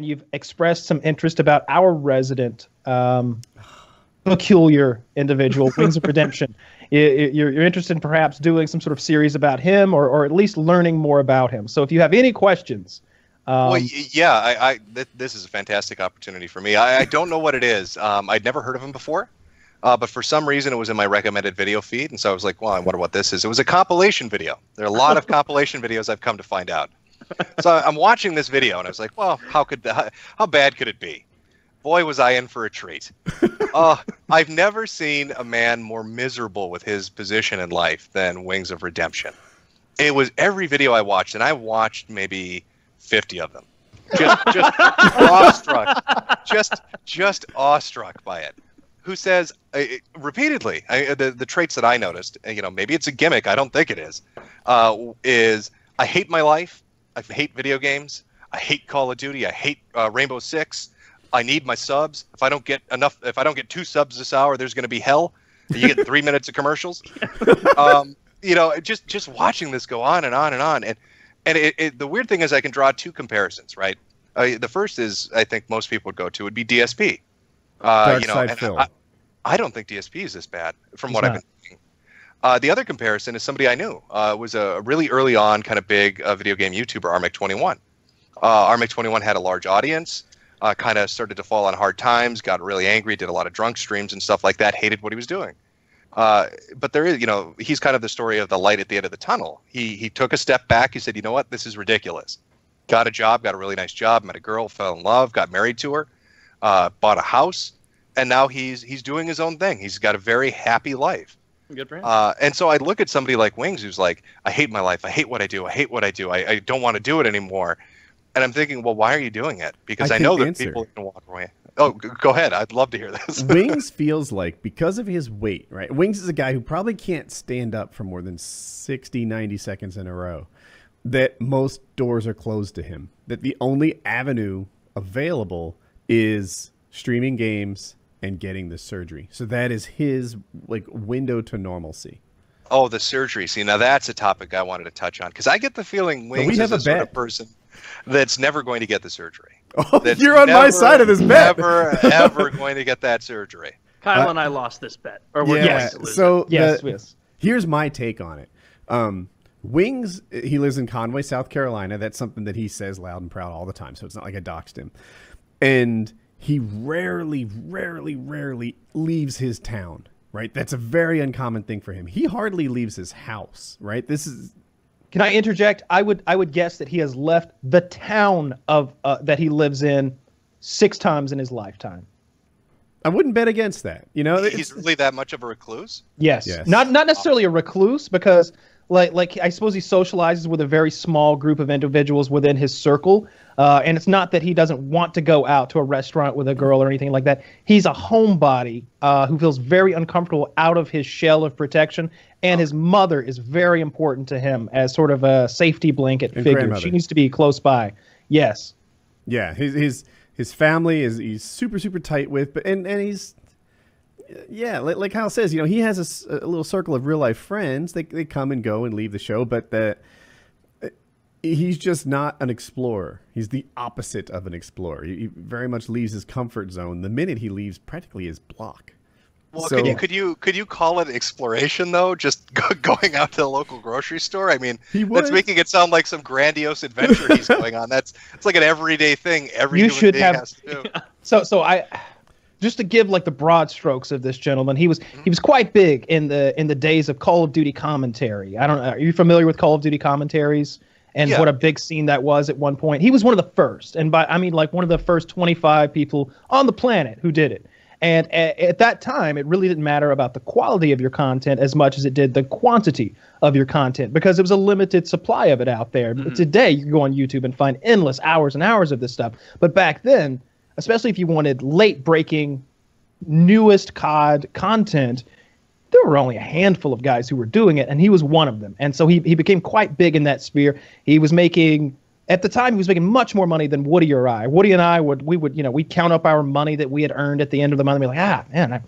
and you've expressed some interest about our resident um, peculiar individual, Wings of Redemption. You're, you're interested in perhaps doing some sort of series about him, or, or at least learning more about him. So if you have any questions, um, well, yeah, I, I th- this is a fantastic opportunity for me. I, I don't know what it is. Um, I'd never heard of him before, uh, but for some reason it was in my recommended video feed, and so I was like, "Well, I wonder what this is." It was a compilation video. There are a lot of compilation videos I've come to find out. So I'm watching this video, and I was like, "Well, how could how, how bad could it be?" boy was I in for a treat. uh, I've never seen a man more miserable with his position in life than Wings of Redemption. It was every video I watched, and I watched maybe 50 of them. Just, just awestruck, just, just awestruck by it. Who says uh, repeatedly I, the the traits that I noticed? You know, maybe it's a gimmick. I don't think it is. Uh, is I hate my life. I hate video games. I hate Call of Duty. I hate uh, Rainbow Six. I need my subs. If I don't get enough, if I don't get two subs this hour, there's going to be hell. You get three minutes of commercials. Um, you know, just just watching this go on and on and on, and and it, it, the weird thing is, I can draw two comparisons. Right. Uh, the first is I think most people would go to would be DSP. Uh, Dark you know, side Phil. I, I, don't think DSP is this bad from what I've been. Uh, the other comparison is somebody I knew. Uh, was a really early on kind of big uh, video game YouTuber, Armic21. Uh, Armic21 had a large audience uh, kind of started to fall on hard times, got really angry, did a lot of drunk streams and stuff like that, hated what he was doing. Uh, but there is, you know, he's kind of the story of the light at the end of the tunnel. He he took a step back. He said, you know what, this is ridiculous. Got a job, got a really nice job, met a girl, fell in love, got married to her, uh, bought a house, and now he's he's doing his own thing. He's got a very happy life. Good for him. Uh, and so I look at somebody like Wings, who's like, I hate my life. I hate what I do. I hate what I do. I, I don't want to do it anymore and I'm thinking, well, why are you doing it? Because I, I know that answer. people can walk away. Oh, go ahead. I'd love to hear this. Wings feels like because of his weight, right? Wings is a guy who probably can't stand up for more than 60, 90 seconds in a row. That most doors are closed to him. That the only avenue available is streaming games and getting the surgery. So that is his like window to normalcy. Oh, the surgery. See, now that's a topic I wanted to touch on because I get the feeling Wings is a, a sort of person that's never going to get the surgery. Oh, you're on never, my side of this bet. Never, ever going to get that surgery. Kyle uh, and I lost this bet, or we're yeah, going to lose so it. Yes, the, yes. Here's my take on it. Um, Wings, he lives in Conway, South Carolina. That's something that he says loud and proud all the time. So it's not like I doxed him. And he rarely, rarely, rarely leaves his town. Right, that's a very uncommon thing for him. He hardly leaves his house. Right, this is can I interject? I would I would guess that he has left the town of uh, that he lives in six times in his lifetime. I wouldn't bet against that. You know, he's really that much of a recluse. Yes, yes. not not necessarily a recluse because like like I suppose he socializes with a very small group of individuals within his circle. Uh, and it's not that he doesn't want to go out to a restaurant with a girl or anything like that. He's a homebody uh, who feels very uncomfortable out of his shell of protection, and his mother is very important to him as sort of a safety blanket and figure. She needs to be close by. Yes. Yeah, his his his family is he's super super tight with, but and and he's yeah, like, like Hal says, you know, he has a, a, little circle of real life friends. They they come and go and leave the show, but the uh, he's just not an explorer. He's the opposite of an explorer. He, he very much leaves his comfort zone the minute he leaves practically his block. Well, so, could you could you could you call it exploration though? Just go, going out to the local grocery store. I mean, that's making it sound like some grandiose adventure he's going on. That's it's like an everyday thing. Every you should have. So so I just to give like the broad strokes of this gentleman, he was he was quite big in the in the days of Call of Duty commentary. I don't know. Are you familiar with Call of Duty commentaries? and yeah. what a big scene that was at one point. He was one of the first, and by I mean like one of the first 25 people on the planet who did it. And at, at that time, it really didn't matter about the quality of your content as much as it did the quantity of your content because it was a limited supply of it out there. Mm-hmm. Today, you can go on YouTube and find endless hours and hours of this stuff. But back then, especially if you wanted late breaking, newest COD content, there were only a handful of guys who were doing it, and he was one of them. And so he, he became quite big in that sphere. He was making at the time he was making much more money than Woody or I. Woody and I would we would you know we'd count up our money that we had earned at the end of the month and be like ah man I,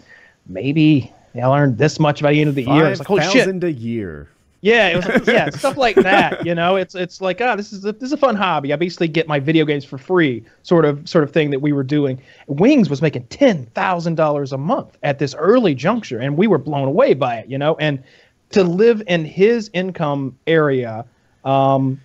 maybe I'll earn this much by the end of the year. It's like holy shit, a year. Yeah, it was yeah stuff like that. You know, it's it's like ah, this is a, this is a fun hobby. I basically get my video games for free, sort of sort of thing that we were doing. Wings was making ten thousand dollars a month at this early juncture, and we were blown away by it. You know, and to live in his income area, um,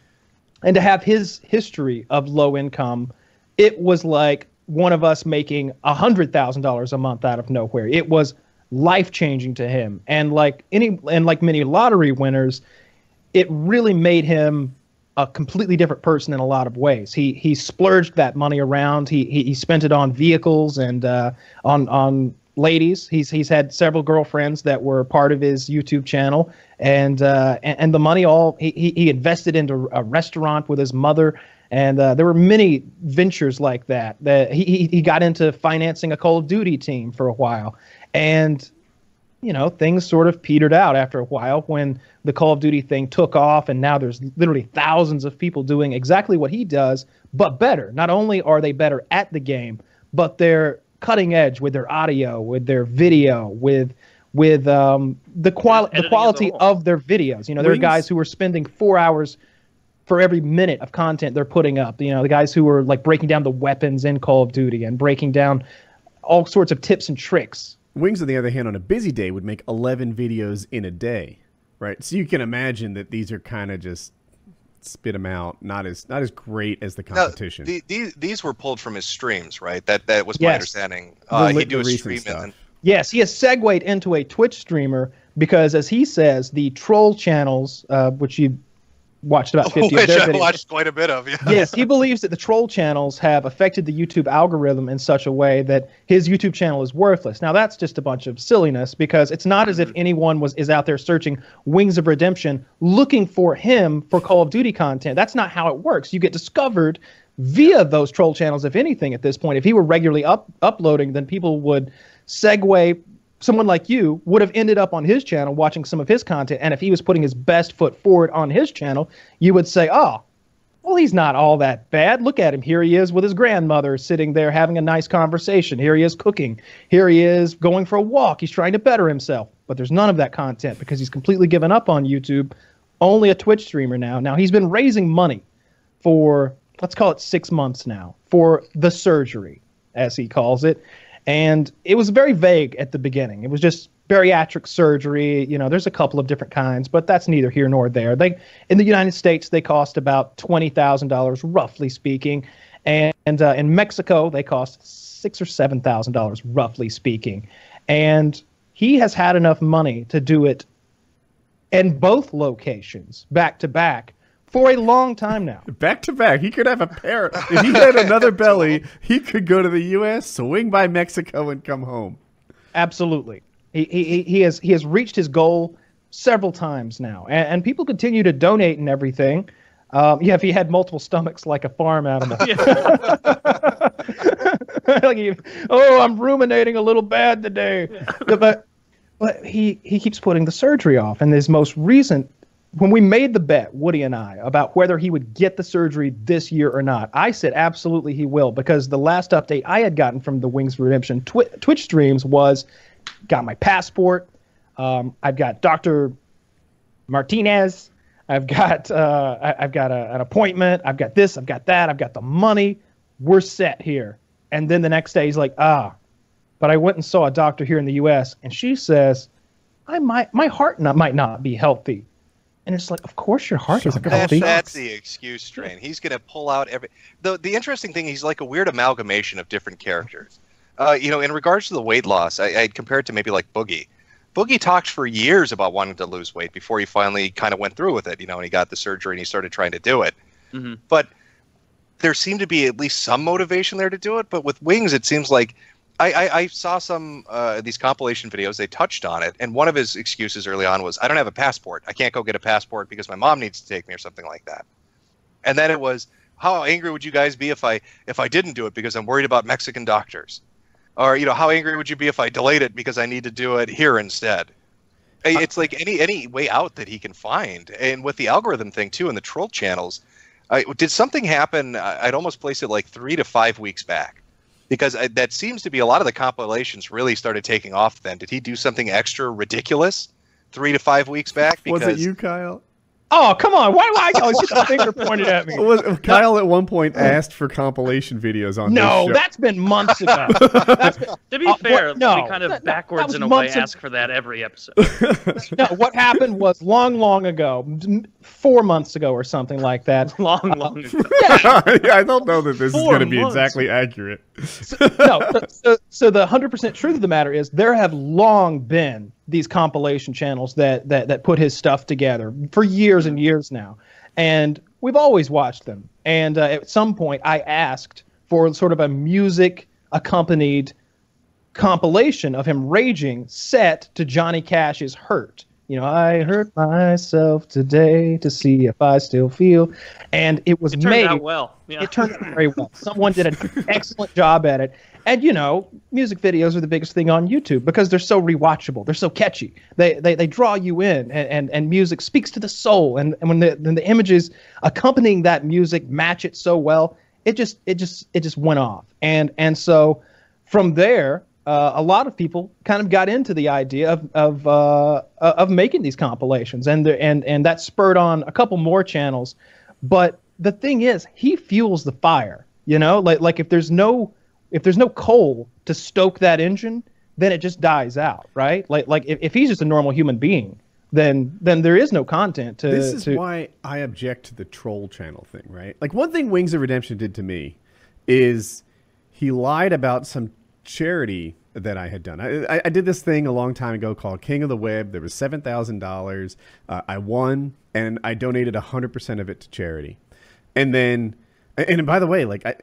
and to have his history of low income, it was like one of us making a hundred thousand dollars a month out of nowhere. It was life changing to him. And like any and like many lottery winners, it really made him a completely different person in a lot of ways. He he splurged that money around. He he, he spent it on vehicles and uh, on on ladies. He's he's had several girlfriends that were part of his YouTube channel, and uh, and, and the money all he he invested into a restaurant with his mother. And uh, there were many ventures like that. That he, he got into financing a Call of Duty team for a while, and you know things sort of petered out after a while when the Call of Duty thing took off, and now there's literally thousands of people doing exactly what he does, but better. Not only are they better at the game, but they're cutting edge with their audio, with their video, with with um, the, quali- the quality of their videos. You know, there are guys who are spending four hours for every minute of content they're putting up. You know, the guys who are like breaking down the weapons in Call of Duty and breaking down all sorts of tips and tricks Wings, on the other hand, on a busy day would make 11 videos in a day, right? So you can imagine that these are kind of just spit them out, not as not as great as the competition. the, these these were pulled from his streams, right? That that was my yes. understanding. Uh, he'd do a stream stuff. and Yes, he has segued into a Twitch streamer because, as he says, the troll channels, uh, which you watched about 50 Which of their I videos. watched quite a bit of. Yeah. yes, he believes that the troll channels have affected the YouTube algorithm in such a way that his YouTube channel is worthless. Now that's just a bunch of silliness because it's not as if mm-hmm. anyone was is out there searching Wings of Redemption looking for him for Call of Duty content. That's not how it works. You get discovered via those troll channels if anything at this point. If he were regularly up uploading, then people would segue someone like you would have ended up on his channel watching some of his content. And if he was putting his best foot forward on his channel you would say oh well he's not all that bad. Look at him. Here he is with his grandmother sitting there having a nice conversation. Here he is cooking. Here he is going for a walk. He's trying to better himself. But there's none of that content because he's completely given up on youtube. Only a twitch streamer now. Now he's been raising money for let's call it six months now for the surgery as he calls it and it was very vague at the beginning. It was just bariatric surgery. You know, there's a couple of different kinds, but that's neither here nor there. They in the United States they cost about twenty thousand dollars, roughly speaking, and, uh, in Mexico they cost six or seven thousand dollars, roughly speaking. And he has had enough money to do it in both locations back to back for a long time now. Back to back. He could have a pair. If he had another belly, he could go to the U.S., swing by Mexico, and come home. Absolutely. He, he, he, has, he has reached his goal several times now. And, and people continue to donate and everything. Um, yeah, if he had multiple stomachs like a farm animal. like he, oh, I'm ruminating a little bad today. but but he, he keeps putting the surgery off. And his most recent when we made the bet, Woody and I, about whether he would get the surgery this year or not, I said absolutely he will because the last update I had gotten from the Wings Redemption twi- Twitch streams was got my passport. Um, I've got Dr. Martinez. I've got uh, I, have got a, an appointment. I've got this. I've got that. I've got the money. We're set here. And then the next day he's like, ah, but I went and saw a doctor here in the U.S. and she says, I might my heart not, might not be healthy. And it's like, of course your heart isn't healthy. That's the excuse strain. He's going to pull out every. The the interesting thing, he's like a weird amalgamation of different characters. Uh, you know, in regards to the weight loss, I, I'd compare it to maybe like Boogie. Boogie talked for years about wanting to lose weight before he finally kind of went through with it. You know, and he got the surgery and he started trying to do it. Mm-hmm. But there seemed to be at least some motivation there to do it. But with Wings, it seems like I, I, I, saw some uh, these compilation videos. They touched on it, and one of his excuses early on was, "I don't have a passport. I can't go get a passport because my mom needs to take me or something like that." And then it was, "How angry would you guys be if I if I didn't do it because I'm worried about Mexican doctors?" Or you know, how angry would you be if I delayed it because I need to do it here instead? It's like any any way out that he can find, and with the algorithm thing too, and the troll channels. I, did something happen? I'd almost place it like three to five weeks back because I, that seems to be a lot of the compilations really started taking off then did he do something extra ridiculous three to five weeks back. Was it you, Kyle? Oh, come on. Why do I always get the finger pointed at me? Was, Kyle at one point asked for compilation videos on No, this show. that's been months ago. Been- To be Uh, fair, what- no, we kind of that- that- that backwards in a way months ask for that every episode. no, what happened was long, long ago, four months ago or something like that. long, long ago. yeah, I don't know that this is going to be months. exactly accurate. No, so, so, so the hundred percent truth of the matter is there have long been these compilation channels that that that put his stuff together for years and years now, and we've always watched them. And uh, at some point, I asked for sort of a music accompanied compilation of him raging set to Johnny Cash's "Hurt." You know, I hurt myself today to see if I still feel, and it was It turned made out well. Yeah. it turned out very well. Someone did an excellent job at it. And you know, music videos are the biggest thing on YouTube because they're so rewatchable. They're so catchy. They they, they draw you in, and, and, and music speaks to the soul. And, and when the when the images accompanying that music match it so well, it just it just it just went off. And and so from there, uh, a lot of people kind of got into the idea of of uh, of making these compilations, and the, and and that spurred on a couple more channels. But the thing is, he fuels the fire. You know, like like if there's no if there's no coal to stoke that engine, then it just dies out, right? Like like if, if he's just a normal human being, then then there is no content to. This is to, why I object to the troll channel thing, right? Like one thing Wings of Redemption did to me is he lied about some charity that I had done. I, I, I did this thing a long time ago called King of the Web. There was seven thousand uh, dollars. I won, and I donated hundred percent of it to charity. And then, and by the way, like I.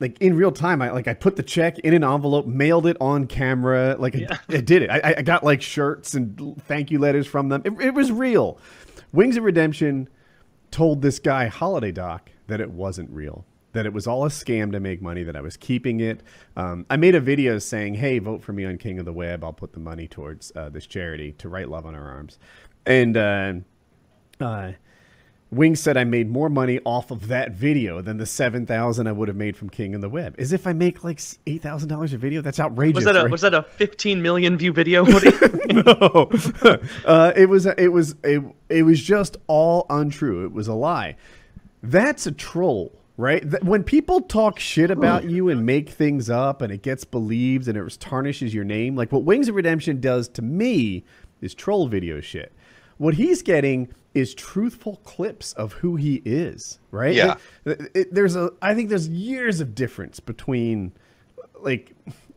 Like in real time, I like I put the check in an envelope, mailed it on camera. Like I, I did it. I, I got like shirts and thank you letters from them. It, it was real. Wings of Redemption told this guy Holiday Doc that it wasn't real, that it was all a scam to make money, that I was keeping it. Um, I made a video saying, "Hey, vote for me on King of the Web. I'll put the money towards uh, this charity to write love on her arms." And uh, uh, Wings said I made more money off of that video than the seven thousand I would have made from King of the Web. As if I make like eight thousand dollars a video. That's outrageous. Was that a right? was that a 15 million view video? What do you- no, uh, it was it was it, it was just all untrue. It was a lie. That's a troll, right? Th- when people talk shit oh about you and make things up, and it gets believed, and it tarnishes your name, like what Wings of Redemption does to me is troll video shit. What he's getting is truthful clips of who he is, right? Yeah. It- it- there's a, I think there's years of difference between like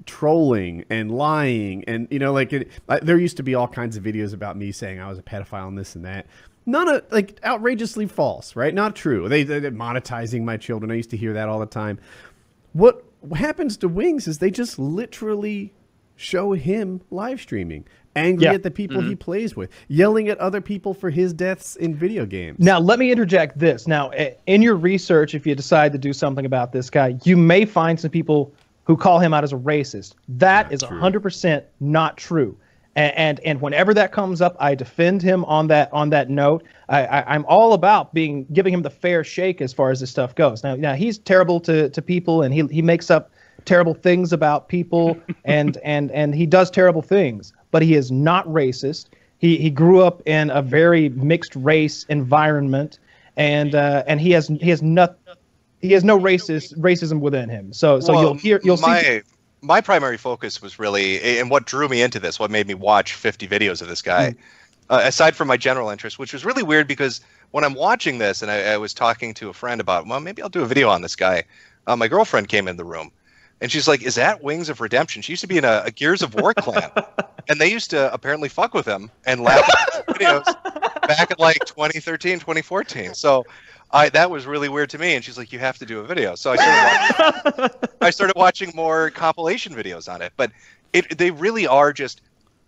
trolling and lying and you know like it, I, there used to be all kinds of videos about me saying I was a pedophile and this and that none of like outrageously false right not true they, they they're monetizing my children I used to hear that all the time what happens to Wings is they just literally show him live streaming angry Yeah. at the people he mm-hmm. plays with yelling at other people for his deaths in video games Now, let me interject this. Now, in your research, if you decide to do something about this guy, you may find some people who call him out as a racist. That is true. 100% not true. And, and and whenever that comes up, I defend him on that on that note. I, I, I'm all about being giving him the fair shake as far as this stuff goes. Now, now he's terrible to, to people, and he he makes up terrible things about people, and and and he does terrible things. But he is not racist. He he grew up in a very mixed race environment, and uh, and he has he has not he has no racist racism within him. So so Well, you'll hear you'll my, see. My primary focus was really and what drew me into this what made me watch 50 videos of this guy Hmm. uh, aside from my general interest which was really weird because when i'm watching this and I, I was talking to a friend about well maybe i'll do a video on this guy uh, my girlfriend came in the room and she's like is that wings of redemption she used to be in a, a gears of war clan and they used to apparently fuck with him and laugh at his videos back in like 2013 2014 so I, that was really weird to me and she's like you have to do a video so i started watching I started watching more compilation videos on it. But it they really are just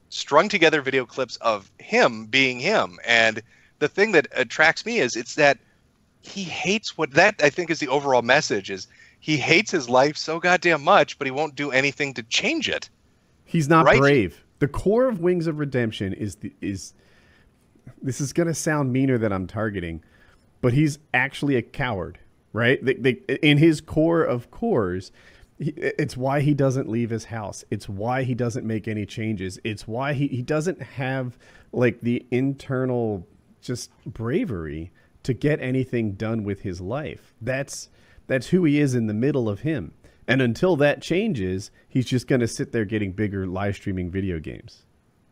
strung together video clips of him being him. And the thing that attracts me is it's that he hates what that I think is the overall message is he hates his life so goddamn much, but he won't do anything to change it. He's not Right? brave. The core of Wings of Redemption is the, is this is gonna sound meaner than I'm targeting, but he's actually a coward, right? They, they, in his core of cores, He- It's why he doesn't leave his house. It's why he doesn't make any changes. It's why he, he doesn't have like the internal just bravery to get anything done with his life. That's that's who he is in the middle of him. And until that changes, he's just going to sit there getting bigger live streaming video games.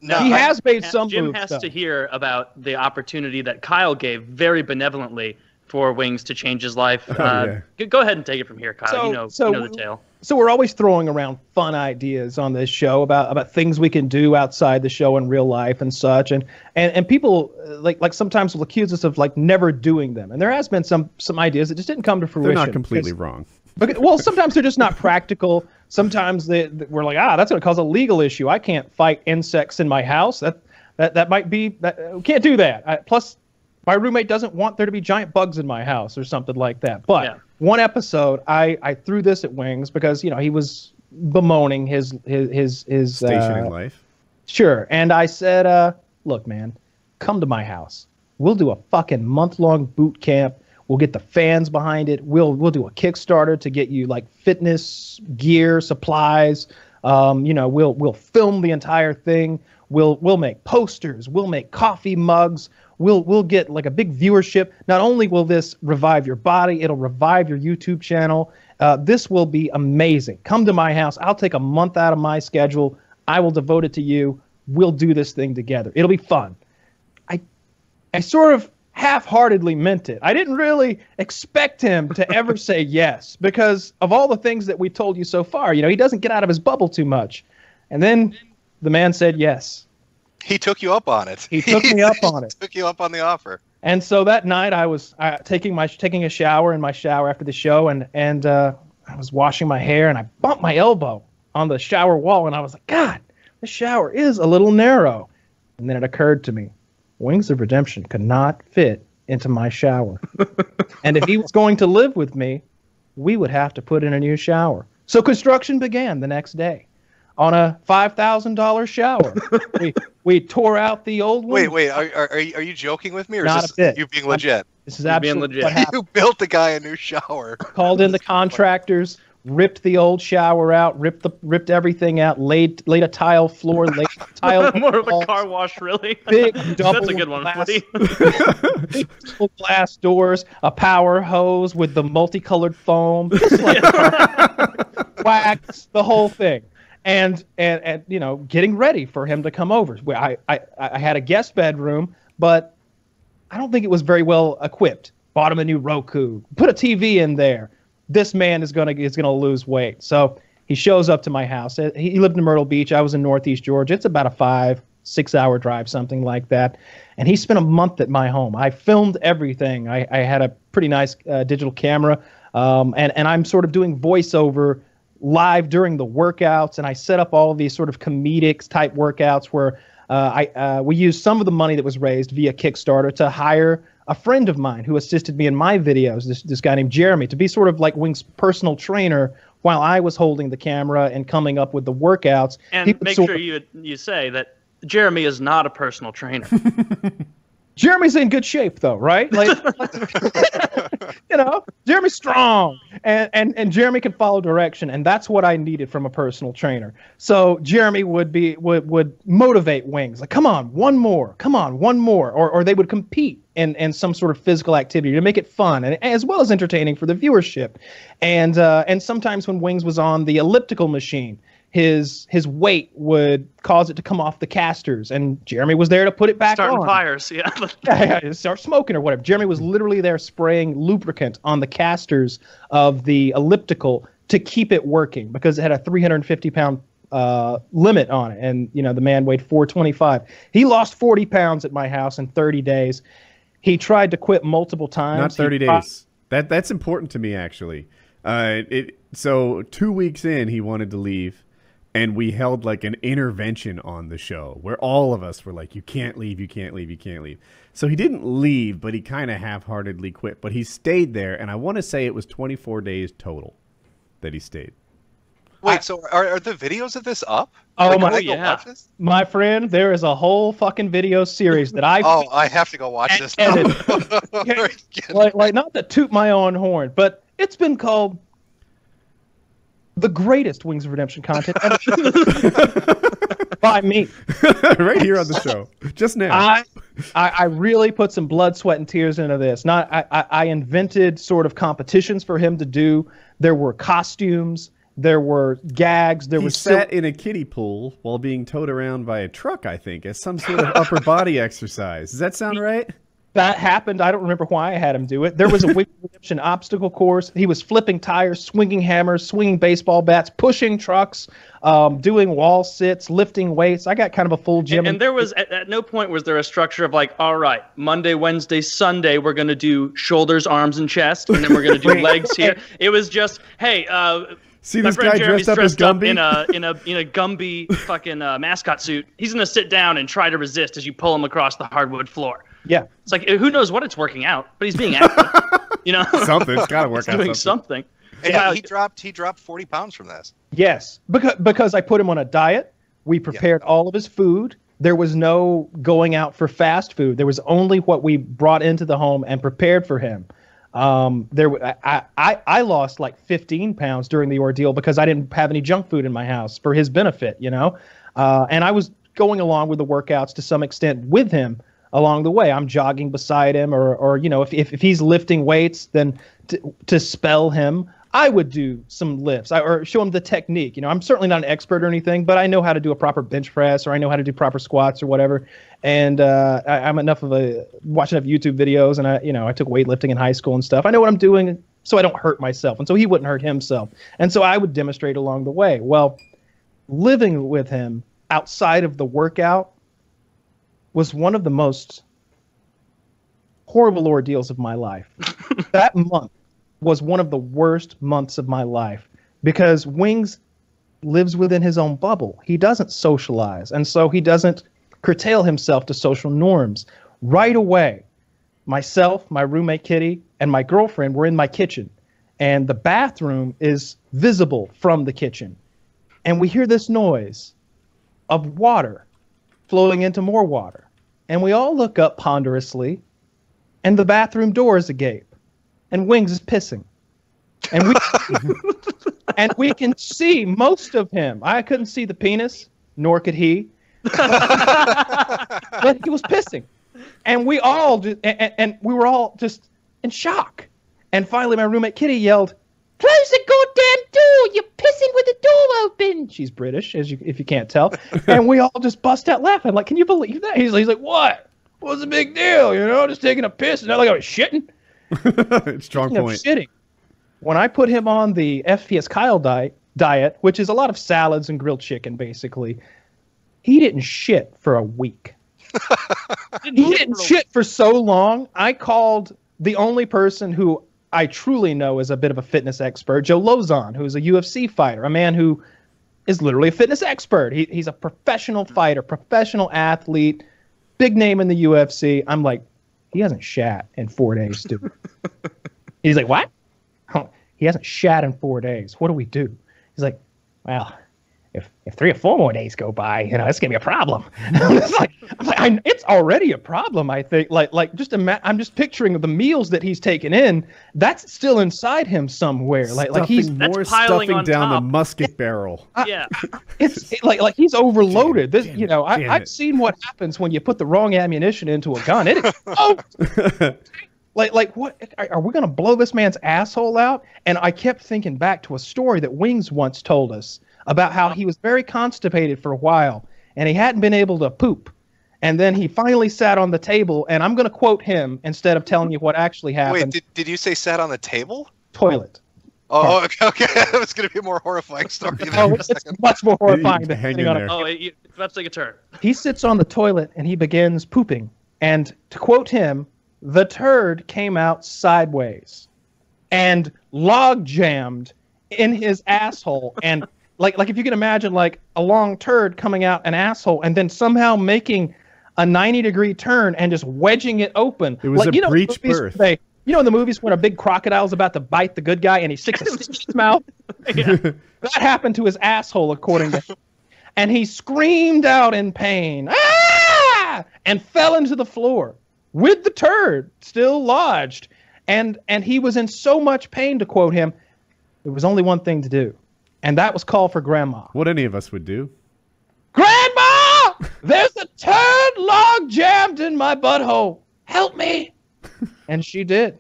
No, he I- has made And some Jim moves. has though. to hear about the opportunity that Kyle gave very benevolently for Wings to change his life. uh, yeah. Go ahead and take it from here, Kyle. So- you know, so you know the tale. so we're always throwing around fun ideas on this show about about things we can do outside the show in real life and such and and and people uh, like like sometimes will accuse us of like never doing them and there has been some some ideas that just didn't come to fruition They're not completely wrong. Because- well sometimes they're just not practical sometimes they, they- we're like ah that's going to cause a legal issue i can't fight insects in my house that that that might be that we can't do that I, plus my roommate doesn't want there to be giant bugs in my house or something like that but Yeah. one episode i i threw this at wings because you know he was bemoaning his his his, his Station uh, in life. Sure. And I said, uh, look, man, come to my house. We'll do a fucking month long boot camp. We'll get the fans behind it. We'll we'll do a Kickstarter to get you like fitness gear, supplies. Um, you know, we'll we'll film the entire thing. We'll we'll make posters. We'll make coffee mugs. We'll we'll get like a big viewership. Not only will this revive your body, it'll revive your YouTube channel. Uh, this will be amazing. Come to my house. I'll take a month out of my schedule. I will devote it to you. We'll do this thing together. It'll be fun. I I sort of half-heartedly meant it. I didn't really expect him to ever say yes because of all the things that we told you so far. You know, he doesn't get out of his bubble too much. And then the man said yes. He took you up on it. He took me up on it. He took you up on the offer. And so that night, I was uh, taking my taking a shower in my shower after the show, and and uh, I was washing my hair, and I bumped my elbow on the shower wall, and I was like, God, the shower is a little narrow. And then it occurred to me, Wings of Redemption could not fit into my shower, and if he was going to live with me, we would have to put in a new shower. So construction began the next day. On a five thousand dollar shower, we we tore out the old one. Wait, wait. Are, are, are, you, are you joking with me, or Not is a bit. you being legit? This is You're being absolutely legit. what happened. You built the guy a new shower. called in the contractors, ripped the old shower out, ripped the ripped everything out, laid laid a tile floor, laid tile More of a car wash, really. Big double That's a good one, glass- big glass doors, a power hose with the multicolored foam, just like wax, the whole thing. And, and and you know, getting ready for him to come over. I, I I had a guest bedroom, but I don't think it was very well equipped. Bought him a new Roku, put a TV in there. This man is gonna is gonna lose weight. So he shows up to my house. Uh, He lived in Myrtle Beach. I was in Northeast Georgia. It's about a five six hour drive, something like that. And he spent a month at my home. I filmed everything. I, I had a pretty nice uh, digital camera, um, and and I'm sort of doing voiceover live during the workouts, and I set up all these sort of comedic type workouts where uh, I uh, we used some of the money that was raised via Kickstarter to hire a friend of mine who assisted me in my videos. This this guy named Jeremy to be sort of like Wing's personal trainer while I was holding the camera and coming up with the workouts. And make sure of- you you say that Jeremy is not a personal trainer. Jeremy's in good shape though, right? Like, you know, Jeremy's strong, and, and and Jeremy can follow direction, and that's what I needed from a personal trainer. So Jeremy would be would would motivate Wings, like, come on, one more, come on, one more, or or they would compete in in some sort of physical activity to make it fun and as well as entertaining for the viewership, and uh, and sometimes when Wings was on the elliptical machine. His his weight would cause it to come off the casters, and Jeremy was there to put it back Starting on fires, yeah. yeah, yeah, start smoking or whatever. Jeremy was literally there spraying lubricant on the casters of the elliptical to keep it working because it had a 350 pound uh, limit on it, and you know the man weighed 425. He lost 40 pounds at my house in 30 days. He tried to quit multiple times. Not 30 tried- days. That that's important to me actually. Uh, it so two weeks in he wanted to leave, and we held like an intervention on the show where all of us were like, "You can't leave, you can't leave, you can't leave." So he didn't leave, but he kind of half-heartedly quit. But he stayed there, and I want to say it was 24 days total that he stayed. Wait, so are, are the videos of this up? Oh Like, my- can I go yeah. My friend, there is a whole fucking video series that I Oh, I have to go watch this. Oh now. like like not to toot my own horn, but it's been called the greatest Wings of Redemption content ever by me. right here on the show, just now. I, I I really put some blood, sweat, and tears into this. Not I, I, I invented sort of competitions for him to do. There were costumes. There were gags. There he was sat in a kiddie pool while being towed around by a truck, I think, as some sort of upper body exercise. Does that sound right? That happened. I don't remember why I had him do it. There was a Wing Redemption obstacle course. He was flipping tires, swinging hammers, swinging baseball bats, pushing trucks, um, doing wall sits, lifting weights. I got kind of a full gym. And, and there was at, at, no point was there a structure of like, all right, Monday, Wednesday, Sunday, we're going to do shoulders, arms, and chest, and then we're going to do legs here. It was just, hey. Uh, See this guy Jeremy's dressed up as Gumby in a in a in a Gumby fucking uh, mascot suit. He's gonna sit down and try to resist as you pull him across the hardwood floor. Yeah, it's like who knows what it's working out, but he's being active. you know, something's got to work he's out. Doing something. something. Yeah, he dropped he dropped forty pounds from this. Yes, because because I put him on a diet. We prepared yeah. all of his food. There was no going out for fast food. There was only what we brought into the home and prepared for him. Um, there, I, I, I lost like 15 pounds during the ordeal because I didn't have any junk food in my house for his benefit, you know. Uh, and I was going along with the workouts to some extent with him along the way. I'm jogging beside him, or, or you know, if, if, if he's lifting weights, then to, to spell him, I would do some lifts I, or show him the technique. You know, I'm certainly not an expert or anything, but I know how to do a proper bench press or I know how to do proper squats or whatever. And uh, I, am enough of a watch enough YouTube videos, and I, you know, I took weightlifting in high school and stuff. I know what I'm doing, so I don't hurt myself, and so he wouldn't hurt himself. And so I would demonstrate along the way. Well, living with him outside of the workout was one of the most horrible ordeals of my life. that month was one of the worst months of my life because Wings lives within his own bubble. He doesn't socialize, and so he doesn't curtail himself to social norms. Right away, myself, my roommate Kitty, and my girlfriend were in my kitchen, and the bathroom is visible from the kitchen. And we hear this noise of water flowing into more water. And we all look up ponderously, and the bathroom door is agape and Wings is pissing. And we and we can see most of him. I couldn't see the penis, nor could he. but he was pissing. And we all just, and, and we were all just in shock. And finally my roommate Kitty yelled, Close the goddamn door! You're pissing with the door open. She's British, as you if you can't tell. and we all just bust out laughing. Like, can you believe that? He's, he's like, What? What's the big deal? You know, just taking a piss. And not like I was shitting. Strong Speaking point. Shitting, when I put him on the FPS Kyle diet, diet, which is a lot of salads and grilled chicken, basically, he didn't shit for a week. he didn't shit for so long. I called the only person who I truly know is a bit of a fitness expert, Joe Lauzon, who's a UFC fighter, a man who is literally a fitness expert. He, he's a professional fighter, professional athlete, big name in the UFC. I'm like, he hasn't shat in four days, dude. He's like, what? he hasn't shat in four days. What do we do? He's like, well, if if three or four more days go by, you know, it's gonna be a problem. it's like, I'm like I, it's already a problem. I think, like, like just ima- I'm just picturing the meals that he's taken in. That's still inside him somewhere. Like, like he's more stuffing down top. the musket barrel. yeah, it's it, like like he's overloaded. This, you know, I, have seen what happens when you put the wrong ammunition into a gun. It explodes. like like what are, are we going to blow this man's asshole out and i kept thinking back to a story that wings once told us about how he was very constipated for a while and he hadn't been able to poop and then he finally sat on the table and i'm going to quote him instead of telling you what actually happened wait did, did you say sat on the table toilet Oh, okay. okay. that was going to be a more horrifying story. oh, it's much more horrifying than hanging on there. Oh, it, it's about to take a turn. He sits on the toilet and he begins pooping. And to quote him, the turd came out sideways and log jammed in his asshole and like like if you can imagine like a long turd coming out an asshole and then somehow making a 90 degree turn and just wedging it open. It was like, a you know, breech birth. They, you know in the movies when a big crocodile's about to bite the good guy and he sticks a stick in his mouth? That happened to his asshole according to him. And he screamed out in pain ah! and fell into the floor with the turd still lodged. And and he was in so much pain to quote him there was only one thing to do and that was call for grandma. What any of us would do. Grandma, there's a turd log jammed in my butthole. Help me. and she did.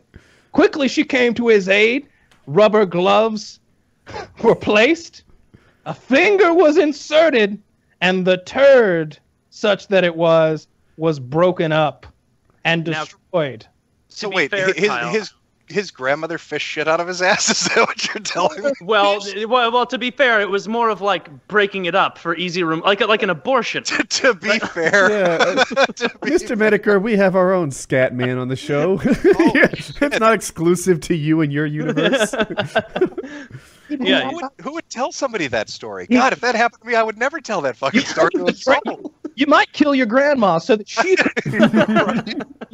Quickly, she came to his aid. Rubber gloves were placed. A finger was inserted, and the turd, such that it was, was broken up and Now- destroyed. So be wait, fair, his, Kyle- his his grandmother fished shit out of his ass. Is that what you're telling me? Well, well, well, to be fair, it was more of like breaking it up for easy room, like like an abortion. to be fair, Yeah, uh, to be Mr. Metokur, we have our own scat man on the show. Oh, yeah, it's not exclusive to you and your universe. Yeah, Who would, who would tell somebody that story? God, if that happened to me, I would never tell that fucking story to a soul. You might kill your grandma so that she.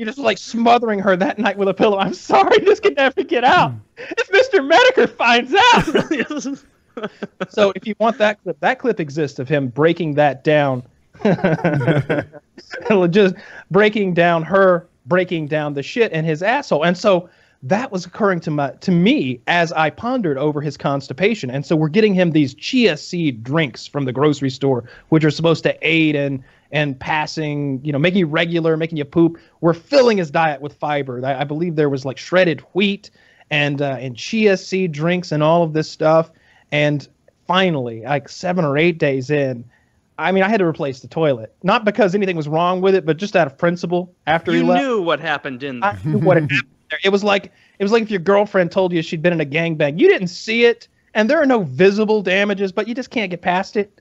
You're just like smothering her that night with a pillow. I'm sorry, this can never get out. Hmm. If Mr. Metokur finds out. so if you want that clip, that clip exists of him breaking that down. just breaking down her breaking down the shit in his asshole. And so that was occurring to my to me as I pondered over his constipation. And so we're getting him these chia seed drinks from the grocery store, which are supposed to aid in and passing, you know, making you regular, making you poop. We're filling his diet with fiber. I, I believe there was like shredded wheat and uh, and chia seed drinks and all of this stuff. And finally, like seven or eight days in, I mean, I had to replace the toilet, not because anything was wrong with it, but just out of principle. After he You left, knew what happened in I knew what happened there. It was like it was like if your girlfriend told you she'd been in a gangbang. You didn't see it, and there are no visible damages, but you just can't get past it.